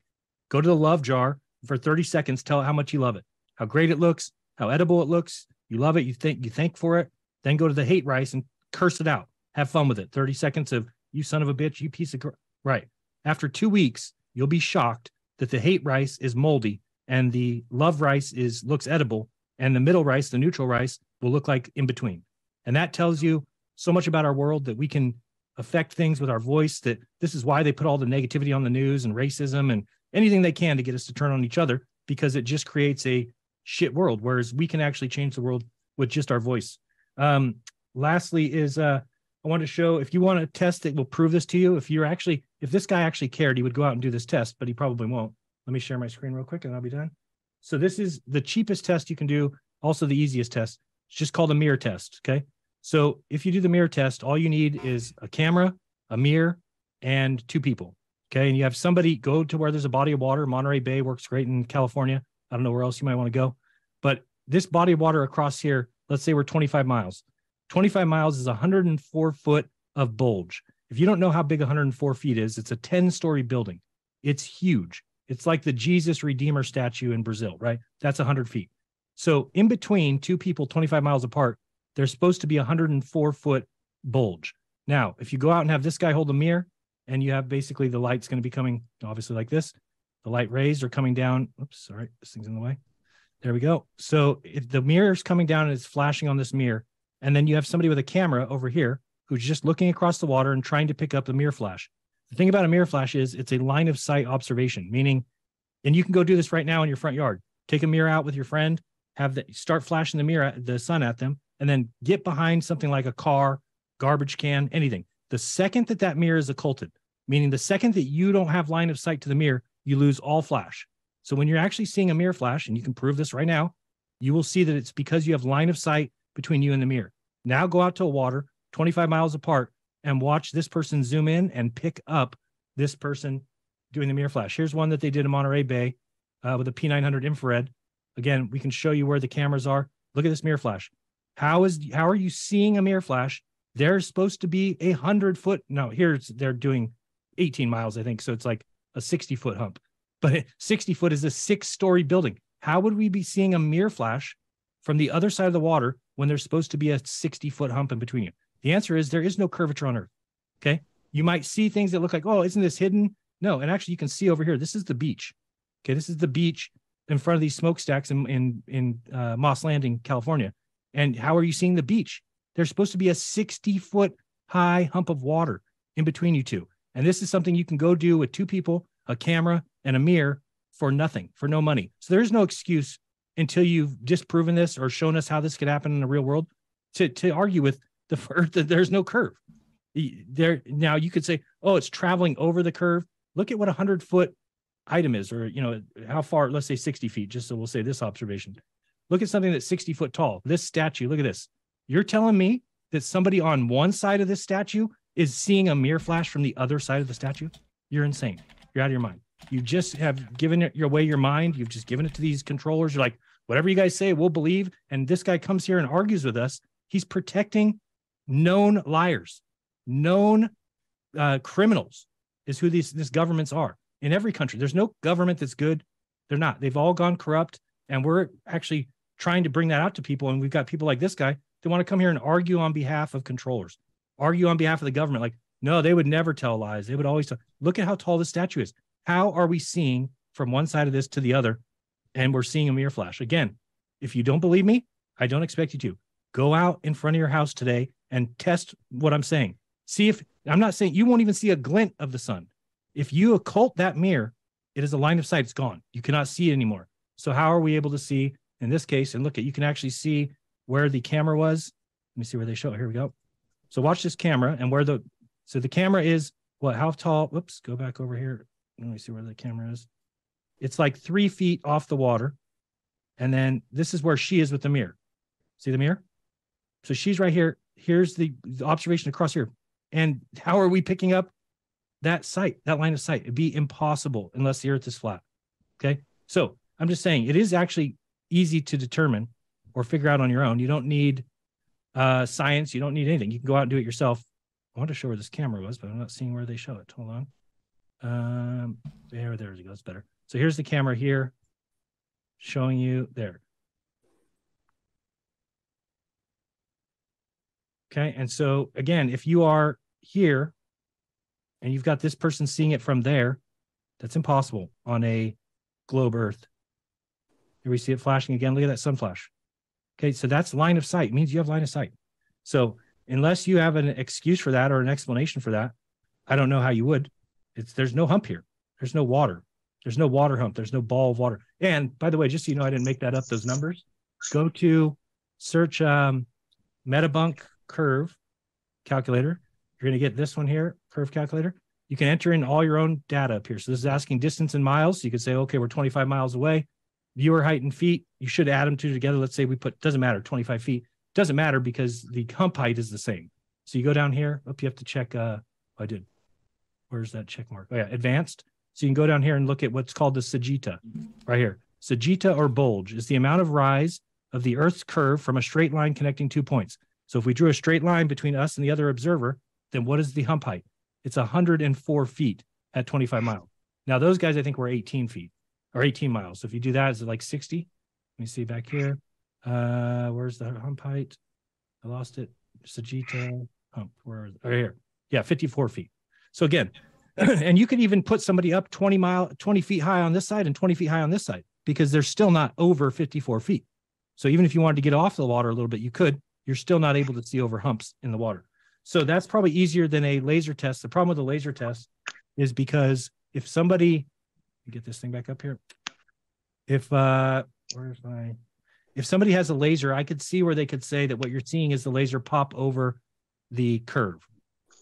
Go to the love jar for 30 seconds. Tell it how much you love it, how great it looks, how edible it looks. You love it. You think you thank for it. Then go to the hate rice and curse it out. Have fun with it. 30 seconds of you son of a bitch, you piece of right. After two weeks, you'll be shocked that the hate rice is moldy and the love rice is looks edible, and the middle rice, the neutral rice, will look like in between. And that tells you so much about our world that we can affect things with our voice. That this is why they put all the negativity on the news and racism and anything they can to get us to turn on each other because it just creates a shit world. Whereas we can actually change the world with just our voice. Um, lastly, is uh, I want to show if you want a test that will prove this to you. If you're actually, if this guy actually cared, he would go out and do this test, but he probably won't. Let me share my screen real quick and I'll be done. So this is the cheapest test you can do, also the easiest test. It's just called a mirror test. Okay. So if you do the mirror test, all you need is a camera, a mirror, and two people. Okay. And you have somebody go to where there's a body of water. Monterey Bay works great in California. I don't know where else you might want to go. But this body of water across here, let's say we're 25 miles. 25 miles is 104 foot of bulge. If you don't know how big 104 feet is, it's a 10 story building. It's huge. It's like the Jesus Redeemer statue in Brazil, right? That's 100 feet. So in between two people 25 miles apart, there's supposed to be a 104 foot bulge. Now, if you go out and have this guy hold a mirror and you have basically the light's going to be coming obviously like this, The light rays are coming down. Oops, sorry, this thing's in the way. There we go. So if the mirror's coming down and it's flashing on this mirror, and then you have somebody with a camera over here who's just looking across the water and trying to pick up the mirror flash. The thing about a mirror flash is it's a line of sight observation, meaning, and you can go do this right now in your front yard. Take a mirror out with your friend, have the start flashing the mirror, the sun at them, and then get behind something like a car, garbage can, anything. The second that that mirror is occulted, meaning the second that you don't have line of sight to the mirror, you lose all flash. So when you're actually seeing a mirror flash, and you can prove this right now, you will see that it's because you have line of sight between you and the mirror. Now go out to a water 25 miles apart and watch this person zoom in and pick up this person doing the mirror flash. Here's one that they did in Monterey Bay uh, with a P900 infrared. Again, we can show you where the cameras are. Look at this mirror flash. How is how are you seeing a mirror flash? They're supposed to be a hundred foot. No, here's they're doing 18 miles, I think. So it's like a 60 foot hump. But 60 foot is a six story building. How would we be seeing a mirror flash from the other side of the water when there's supposed to be a 60 foot hump in between you? The answer is there is no curvature on Earth. Okay. You might see things that look like, oh, isn't this hidden? No. And actually, you can see over here, this is the beach. Okay. This is the beach in front of these smokestacks in, in, in uh, Moss Landing, California. And how are you seeing the beach? There's supposed to be a 60 foot high hump of water in between you two. And this is something you can go do with two people, a camera, and a mirror for nothing, for no money. So there is no excuse until you've disproven this or shown us how this could happen in the real world to, to argue with the earth that there's no curve. There now you could say, oh, it's traveling over the curve. Look at what a hundred foot item is, or you know, how far, let's say 60 feet, just so we'll say this observation. Look at something that's 60 foot tall. This statue, look at this. You're telling me that somebody on one side of this statue is seeing a mirror flash from the other side of the statue? You're insane. You're out of your mind. You just have given it your way your mind. You've just given it to these controllers. You're like, whatever you guys say, we'll believe. And this guy comes here and argues with us. He's protecting known liars, known uh, criminals is who these these governments are in every country. There's no government that's good. They're not. They've all gone corrupt, and we're actually trying to bring that out to people. And we've got people like this guy that want to come here and argue on behalf of controllers, argue on behalf of the government. Like, no, they would never tell lies. They would always tell. Look at how tall the statue is. How are we seeing from one side of this to the other, and we're seeing a mirror flash again? If you don't believe me, I don't expect you to. Go out in front of your house today and test what I'm saying. See if I'm not saying you won't even see a glint of the sun. If you occult that mirror, it is a line of sight. It's gone. You cannot see it anymore. So how are we able to see in this case? And look at you can actually see where the camera was. Let me see where they show. Here we go. So watch this camera and where the so the camera is what how tall? Whoops, go back over here. Let me see where the camera is. It's like three feet off the water. And then this is where she is with the mirror. See the mirror? So she's right here. Here's the, the observation across here. And how are we picking up that sight, that line of sight? It'd be impossible unless the earth is flat. Okay. So I'm just saying it is actually easy to determine or figure out on your own. You don't need uh, science. You don't need anything. You can go out and do it yourself. I want to show where this camera was, but I'm not seeing where they show it. Hold on. Um, there, there it goes. Better. So here's the camera here showing you there. Okay. And so again, if you are here and you've got this person seeing it from there, that's impossible on a globe Earth. Here we see it flashing again. Look at that sun flash. Okay. So that's line of sight, it means you have line of sight. So unless you have an excuse for that or an explanation for that, I don't know how you would. It's there's no hump here. There's no water. There's no water hump. There's no ball of water. And by the way, just so you know, I didn't make that up. Those numbers. Go to search um, Metabunk curve calculator. You're going to get this one here, curve calculator. You can enter in all your own data up here. So this is asking distance in miles. So you could say, okay, we're 25 miles away. Viewer height in feet. You should add them two together. Let's say we put, doesn't matter, 25 feet. Doesn't matter because the hump height is the same. So you go down here. Up, you have to check. Uh, oh, I did. Where's that check mark? Oh yeah, advanced. So you can go down here and look at what's called the Sagitta right here. Sagitta or bulge is the amount of rise of the Earth's curve from a straight line connecting two points. So if we drew a straight line between us and the other observer, then what is the hump height? It's 104 feet at 25 miles. Now those guys I think were 18 feet or 18 miles. So if you do that, is it like 60? Let me see back here. Uh, where's the hump height? I lost it. Sagitta hump. Where? Right here. Yeah, 54 feet. So again, and you could even put somebody up 20 mile 20 feet high on this side and 20 feet high on this side because they're still not over 54 feet so even if you wanted to get off the water a little bit you could you're still not able to see over humps in the water so that's probably easier than a laser test the problem with the laser test is because if somebody get this thing back up here if uh where's my if somebody has a laser i could see where they could say that what you're seeing is the laser pop over the curve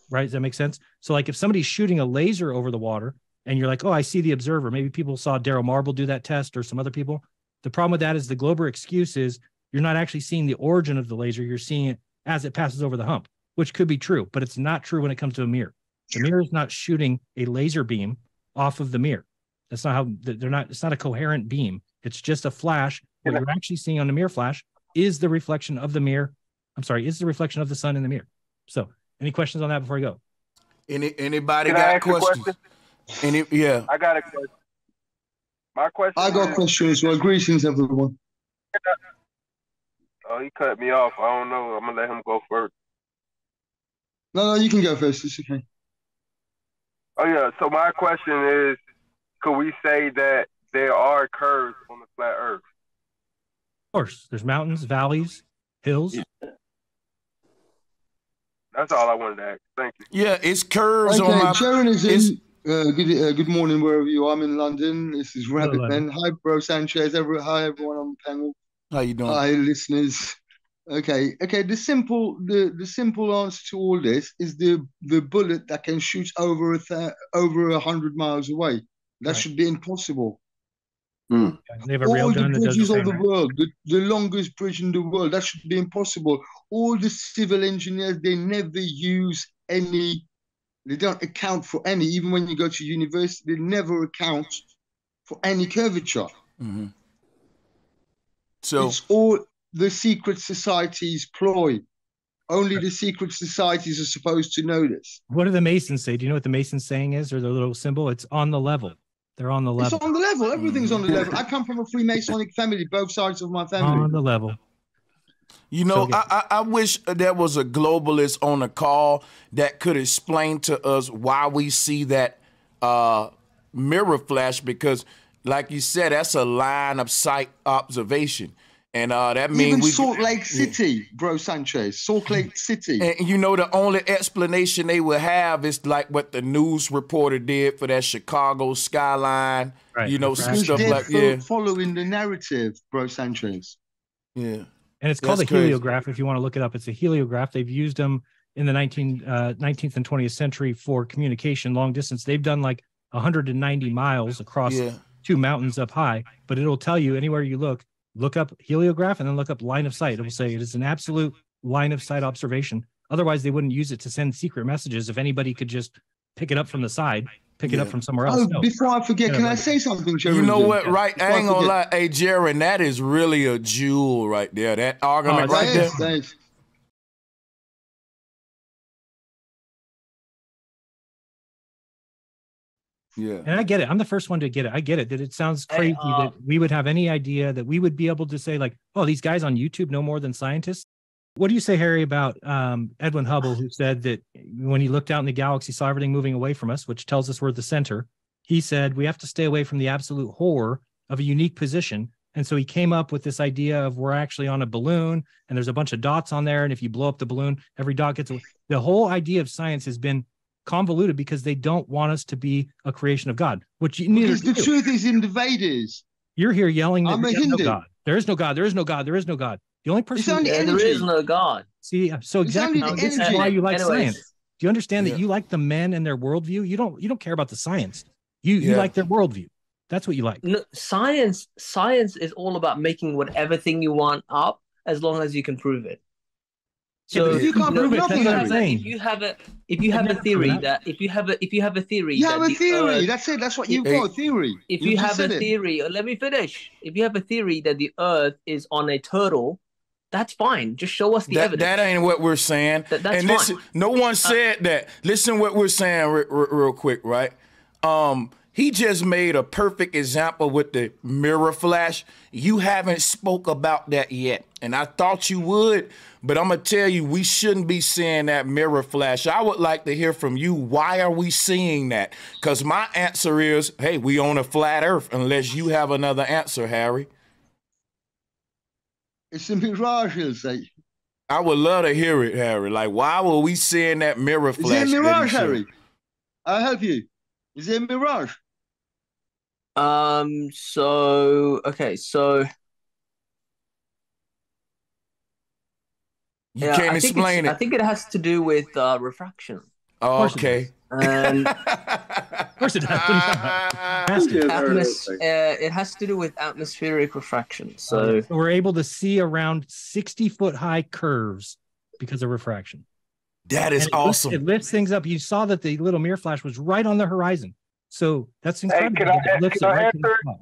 right? Does that make sense? So, like, if somebody's shooting a laser over the water and you're like, oh, I see the observer, maybe people saw Daryl Marble do that test or some other people. The problem with that is the Glober excuse is you're not actually seeing the origin of the laser, you're seeing it as it passes over the hump, which could be true, but it's not true when it comes to a mirror. The mirror is not shooting a laser beam off of the mirror. That's not how they're not, it's not a coherent beam. It's just a flash. What you're actually seeing on the mirror flash is the reflection of the mirror. I'm sorry, is the reflection of the sun in the mirror. So any questions on that before I go? Any anybody Can got ask you a questions? Any yeah. I got a question. My question. I got is, questions. Well, greetings, everyone. Oh, he cut me off. I don't know. I'm gonna let him go first. No, no, you can go first. It's okay. Oh yeah. So my question is, could we say that there are curves on the flat Earth? Of course, there's mountains, valleys, hills. That's all I wanted to ask. Thank you. Yeah, it's curves on Okay, my Sharon is in. Uh, good, uh, good morning, wherever you are. I'm in London. This is Rabbit London. Man. Hi, bro Sanchez. Every, hi, everyone on the panel. How you doing? Hi, listeners. Okay, okay. The simple, the the simple answer to all this is the the bullet that can shoot over a th- over a hundred miles away. That Right. should be impossible. They have all the gun that does the bridges of the right? world, the, the longest bridge in the world, that should be impossible. All the civil engineers, they never use any, they don't account for any, even when you go to university, they never account for any curvature. Mhm. So It's all the secret society's ploy. Only the secret societies are supposed to know this. What do the Masons say? Do you know what the Mason saying is, or their little symbol? It's on the level. They're on the It's level. on the level. Everything's on the level. I come from a Freemasonic family, both sides of my family. On the level. You know, I, I I wish there was a globalist on the call that could explain to us why we see that uh, mirror flash because, like you said, that's a line of sight observation, and uh, that means Even we. Salt Lake Yeah. City, bro Sanchez, Salt Lake City. And you know, the only explanation they would have is like what the news reporter did for that Chicago skyline. Right, You know, the some stuff they're like fo- yeah, following the narrative, bro Sanchez. yeah. And it's called That's a crazy. heliograph. If you want to look it up, it's a heliograph. They've used them in the 19, uh, 19th and 20th century for communication, long distance. They've done like 190 miles across Yeah. two mountains up high, but it'll tell you anywhere you look, look up heliograph and then look up line of sight. It will say it is an absolute line of sight observation. Otherwise, they wouldn't use it to send secret messages. If anybody could just pick it up from the side, pick it up from somewhere else. Oh, No. before I forget, Yeah, can I say something, You know what? Right, Before I ain't gonna lie. Hey, Jeran, that is really a jewel right there. That oh, argument Oh, right there. Thanks, Yeah. And I get it. I'm the first one to get it. I get it that it sounds Hey, crazy uh, that we would have any idea that we would be able to say like, oh, these guys on YouTube know more than scientists. What do you say, Harry, about um, Edwin Hubble, who said that when he looked out in the galaxy, saw everything moving away from us, which tells us we're the center. He said we have to stay away from the absolute horror of a unique position. And so he came up with this idea of we're actually on a balloon and there's a bunch of dots on there. And if you blow up the balloon, every dot gets away. The whole idea of science has been convoluted because they don't want us to be a creation of God, which you neither Because the do. truth is in the Vedas. You're here yelling that I'm a there's no Hindu. God. There is no God. There is no God. There is no God. The only person only Yeah, there energy. is no God. see so It's exactly only this is why you like Anyways. science. Do you understand Yeah. that you like the men and their worldview? You don't you don't care about the science. You you like their worldview. That's what you like. No, science science is all about making whatever thing you want up as long as you can prove it. Yeah, but So if you can't prove if nothing, you Harry. have a, if you have a if you I've a theory that if you have a if you have a theory You have a theory. Earth- That's it. That's what you've Hey. got, a theory. if You you have a theory, uh, let me finish. If you have a theory that the Earth is on a turtle, that's fine. Just show us the That, evidence. that ain't what we're saying. That- that's and listen, fine. no one said that. Listen, what we're saying re- re- real quick, right? Um, he just made a perfect example with the mirror flash. You haven't spoke about that yet, and I thought you would, but I'm gonna tell you we shouldn't be seeing that mirror flash. I would like to hear from you. Why are we seeing that? Because my answer is, hey, we on a flat Earth. Unless you have another answer, Harry. It's a mirage, he'll say. I would love to hear it, Harry. Like, why were we seeing that mirror Is flash? it a mirage. Harry? I'll help you. Is it a mirage? Um. So okay. So You yeah, can't I explain it. I think it has to do with uh, refraction. Oh, okay. And Of course it does. What are you talking about? Has to. atmos- uh, it has to do with atmospheric refraction. So So we're able to see around 60 foot high curves because of refraction. That is And it lifts- awesome. It lifts things up. You saw that the little mirror flash was right on the horizon. So that's Hey, incredible. can I- lifts can it I right to the answer?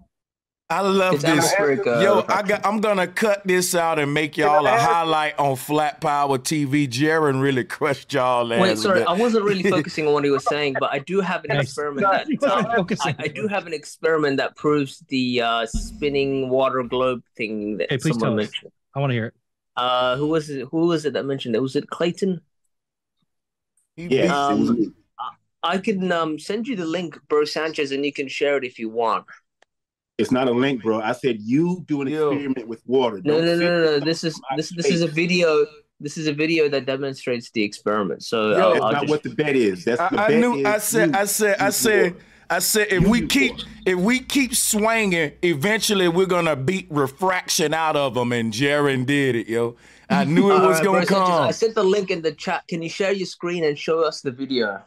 I love It's this. atmospheric, uh, Yo, I got, I'm gonna cut this out and make y'all a highlight on Flat Power TV. Jeran really crushed y'all wait, sorry, that. I wasn't really focusing on what he was saying, but I do have an Nice. experiment No, that uh, focusing. I, I do have an experiment that proves the uh, spinning water globe thing that Hey, please someone tell us. mentioned. I want to hear it. Uh, who was it? Who was it that mentioned it? Was it Clayton? Yes, it Um, me. I can um, send you the link, Bro Sanchez, and you can share it if you want. It's not a link, bro. I said you do an Yo. experiment with water. No, Don't no, no, no, no. This is on my this this is a video. This is a video that demonstrates the experiment. So Yo, I'll, That's I'll not just what the bet is. That's the I, I bet knew. is I said. you I said. I use said. water. I said. If You we keep, water. if we keep swinging, eventually we're gonna beat refraction out of them. And Jeran did it, yo. I knew it was right, gonna Bro Sanchez, I sent the link in the chat. Can you share your screen and show us the video?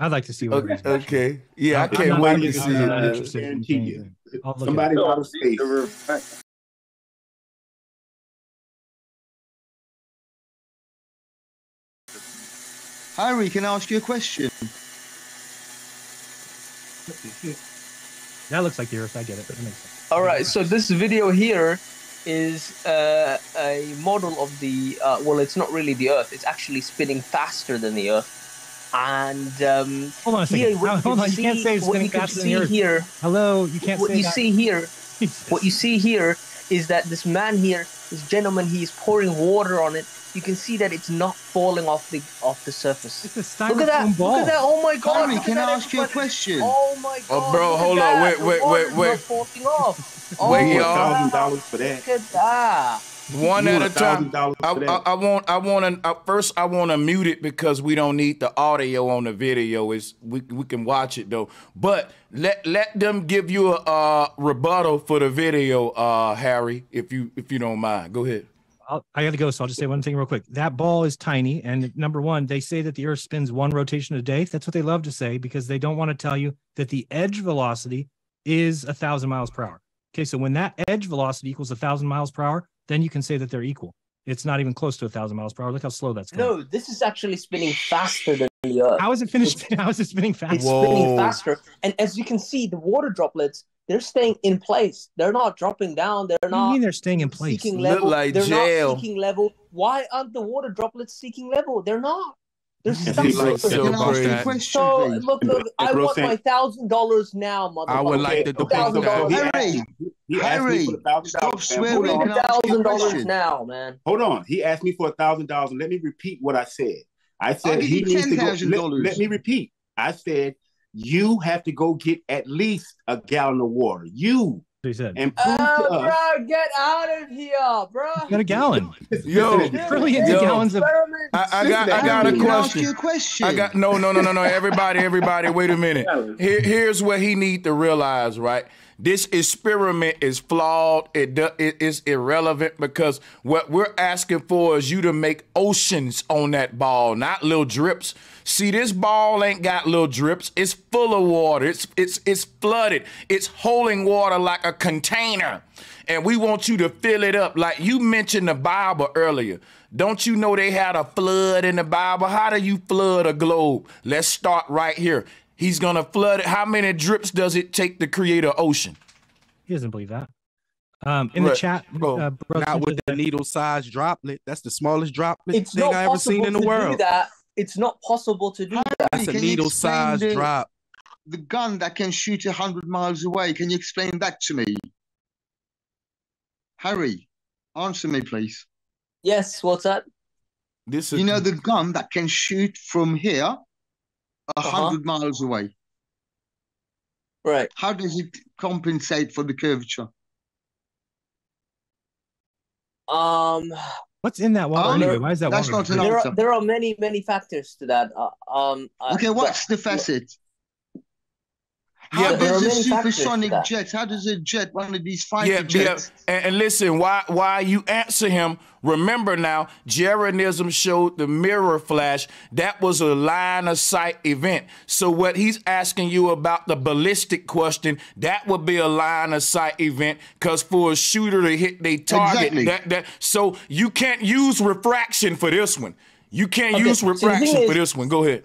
I'd like to see what it Okay. is. okay. Yeah, I I'm can't not wait to see I'm it. not man. in Guarantee you. I'll look Somebody out of space. Harry, can I ask you a question? That looks like the Earth. I get it. That makes sense. All right. So this video here is uh, a model of the. Uh, well, it's not really the Earth. It's actually spinning faster than the Earth. And um, Hold on a second. here, what you Hold can on. You can't see- say it's what you can see here. Hello. You can't what say you that. see here what you see here is that this man here, this gentleman, he is pouring water on it. You can see that it's not falling off the off the surface. It's a Look at that! ball. Look at that! Oh my god! Harry, can I ask you a question? Oh my god! Oh, bro, look hold on. that. Wait, wait, water's wait, wait. not falling off. Oh Wait, my y'all. thousand god! dollars for that. Look at that! One at a time. I, I. I want. I want to. Uh, first, I want to mute it because we don't need the audio on the video. Is we we can watch it though. But let let them give you a uh, rebuttal for the video, uh, Harry, if you if you don't mind. Go ahead. I'll, I got to go, so I'll just say one thing real quick. That ball is tiny, and number one, they say that the Earth spins one rotation a day. That's what they love to say because they don't want to tell you that the edge velocity is a thousand miles per hour. Okay, so when that edge velocity equals a thousand miles per hour, then you can say that they're equal. It's not even close to a thousand miles per hour. Look how slow that's going. No, this is actually spinning faster than the Earth. How is it finished? How is it spinning fast? It's spinning faster, and as you can see, the water droplets they're staying in place. They're not dropping down. They're What do you mean they're staying in place? seeking Look like they're jail. not seeking level. Why aren't the water droplets seeking level? They're not. They're That's stuck. like so Can I ask you a question, So please? look, look, I want my thousand dollars now, motherfucker. I would like to Okay, thousand dollars. That. Harry, he asked me Harry, for a thousand stop man. swearing. Hold on. me Can I ask you a thousand dollars now, man. Hold on. He asked me for a thousand dollars. Let me repeat what I said. I said give he you needs to go. $10,000. Let, let me repeat. I said you have to go get at least a gallon of water. You What he said. and prove Oh, bro, get out of here, bro. Got a gallon. Yo, Listen. Trillions Yo. of gallons of. I, I got. I got a Can ask question. you a question? I got no, no, no, no, no. Everybody, everybody, wait a minute. Here, here's what he need to realize, right? This experiment is flawed. It, it is irrelevant because what we're asking for is you to make oceans on that ball, not little drips. See, this ball ain't got little drips. It's full of water. It's it's it's flooded. It's holding water like a container. And we want you to fill it up. Like you mentioned the Bible earlier. Don't you know they had a flood in the Bible? How do you flood a globe? Let's start right here. He's gonna flood it. How many drips does it take to create an ocean? He doesn't believe that. Um, in the chat, Bro, uh, bro, Not with the needle-sized droplet. That's the smallest droplet It's thing not I ever seen in the to do world. that. It's not possible to do that. That's a needle-sized the- drop. the gun that can shoot a hundred miles away. Can you explain that to me? Harry, answer me, please. Yes, what's that? This You know the gun that can shoot from here a Uh-huh. 100 miles away. Right. How does it compensate for the curvature? Um, What's in that water Oh, anyway? Why is that that's water? not an there answer. are, there are many many factors to that. Uh, um, uh, Okay, what's the facet? Yeah, How but- does a There are many factors to supersonic that. jet, how does a jet, one of these fighter Yeah, yeah. jets, And, and listen, why why you answer him? Remember now, Jeranism showed the mirror flash. That was a line of sight event. So what he's asking you about the ballistic question, that would be a line of sight event. Cause for a shooter to hit their target, Exactly. that that so you can't use refraction for this one. You can't Okay, use so the thing refraction for this one. Go ahead.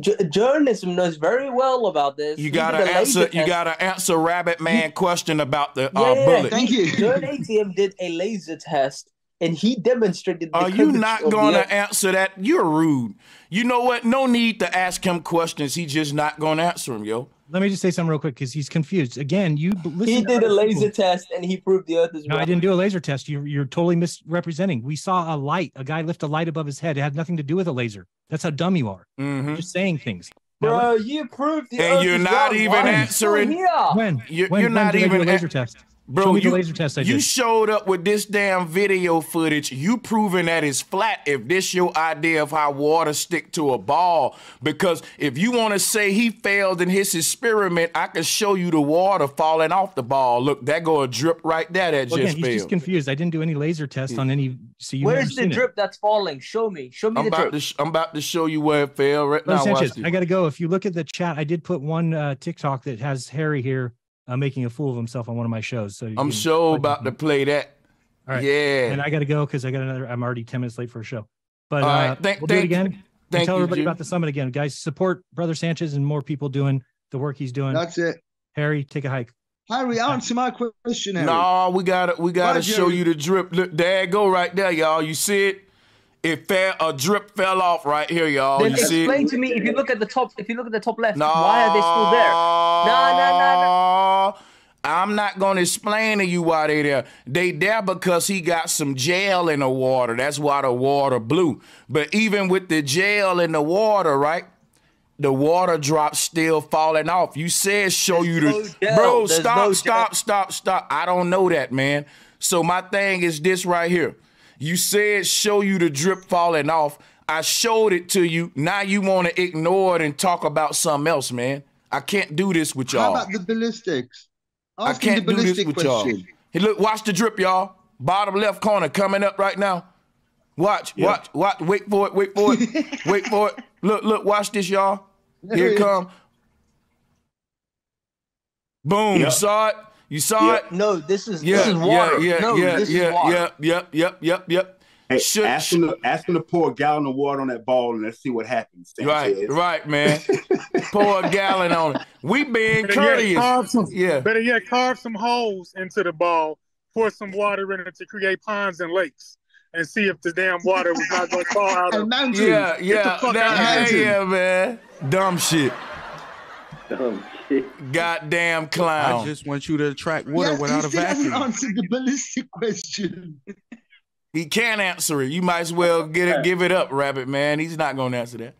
J- Jeranism knows very well about this. You gotta answer. You gotta answer Rabbit Man question about the Yeah, uh, yeah, yeah. bullet. Thank you. Jeranism did a laser test, and he demonstrated. The Are you not going to answer that? You're rude. You know what? No need to ask him questions. He just not going to answer them, yo. Let me just say something real quick because he's confused. Again, you listen. He did a laser people. test, and he proved the Earth is No, I didn't do a laser test. You're you're totally misrepresenting. We saw a light, a guy lift a light above his head. It had nothing to do with a laser. That's how dumb you are. Mhm. You're just saying things. Now, Bro, you proved the And Earth you're is not round. even Why are you still answering- here? when? You- when, you're when not did I do even a laser a- test. Bro, Show me you, the laser test I you did. showed up with this damn video footage. You proving that it's flat if this your idea of how water stick to a ball. Because if you want to say he failed in his experiment, I can show you the water falling off the ball. Look, that go a drip right there that Well, just again, he's just confused. I didn't do any laser test on any. So you Where's the seen it. drip that's falling? Show me. Show me I'm the about drip. to sh- I'm about to show you where it fell right Brother now. Watch Sanchez, this. I got to go. If you look at the chat, I did put one uh, TikTok that has Harry here uh, making a fool of himself on one of my shows. So I'm can- sure about to play that. All right. Yeah. And I got to go because I got another. I'm already ten minutes late for a show. But All uh, right. Thank- we'll do it thank you. again. Thank tell you, everybody Jim. about the summit again, guys. Support Brother Sanchez and more people doing the work he's doing. that's it. Harry, take a hike. Harry, answer my question, Harry. No, we gotta we gotta Right, show you the drip. Look, there go right there, y'all. You see it? It fell a drip fell off right here, y'all. Then you see explain it? to me if you look at the top. If you look at the top left, No, why are they still there? No, no, no, no. I'm not gonna explain to you why they there. They there because he got some gel in the water. That's why the water blue. But even with the gel in the water, right? The water drops still falling off. You said show you the gel. bro. There's Stop, no stop, stop, stop. I don't know that, man. So my thing is this right here. You said show you the drip falling off. I showed it to you. Now you want to ignore it and talk about something else, man. I can't do this with y'all. How about the ballistics? I Ask him can't the do this ballistic with y'all. question. Hey, look, watch the drip, y'all. Bottom left corner coming up right now. Watch, watch, watch. Wait for it, wait for it, wait for it. Look, look, watch this, y'all. Here it it is. come. Boom, you Yep. saw it? You saw Yep. it? No, this is Yeah, this is water. yeah, yeah, no, yeah, this yeah, is water. yep, yep, yep, yep, yep. Hey, Should- ask, him to, ask him to pour a gallon of water on that ball and let's see what happens. Right, Sanchez. right, man. Pour a gallon on it. We being Better yet, courteous. carve some, Yeah. better yet, carve some holes into the ball, pour some water in it to create ponds and lakes, and see if the damn water was not going to fall out of. mountains. Yeah, the yeah, fuck that, out of yeah, yeah, man. Dumb shit. Dumb shit. Goddamn I just want you to attract water Yeah, without he a still hasn't vacuum. answered the ballistic question. He can't answer it. You might as well get it, give it up, Rabbit man. He's not gonna answer that.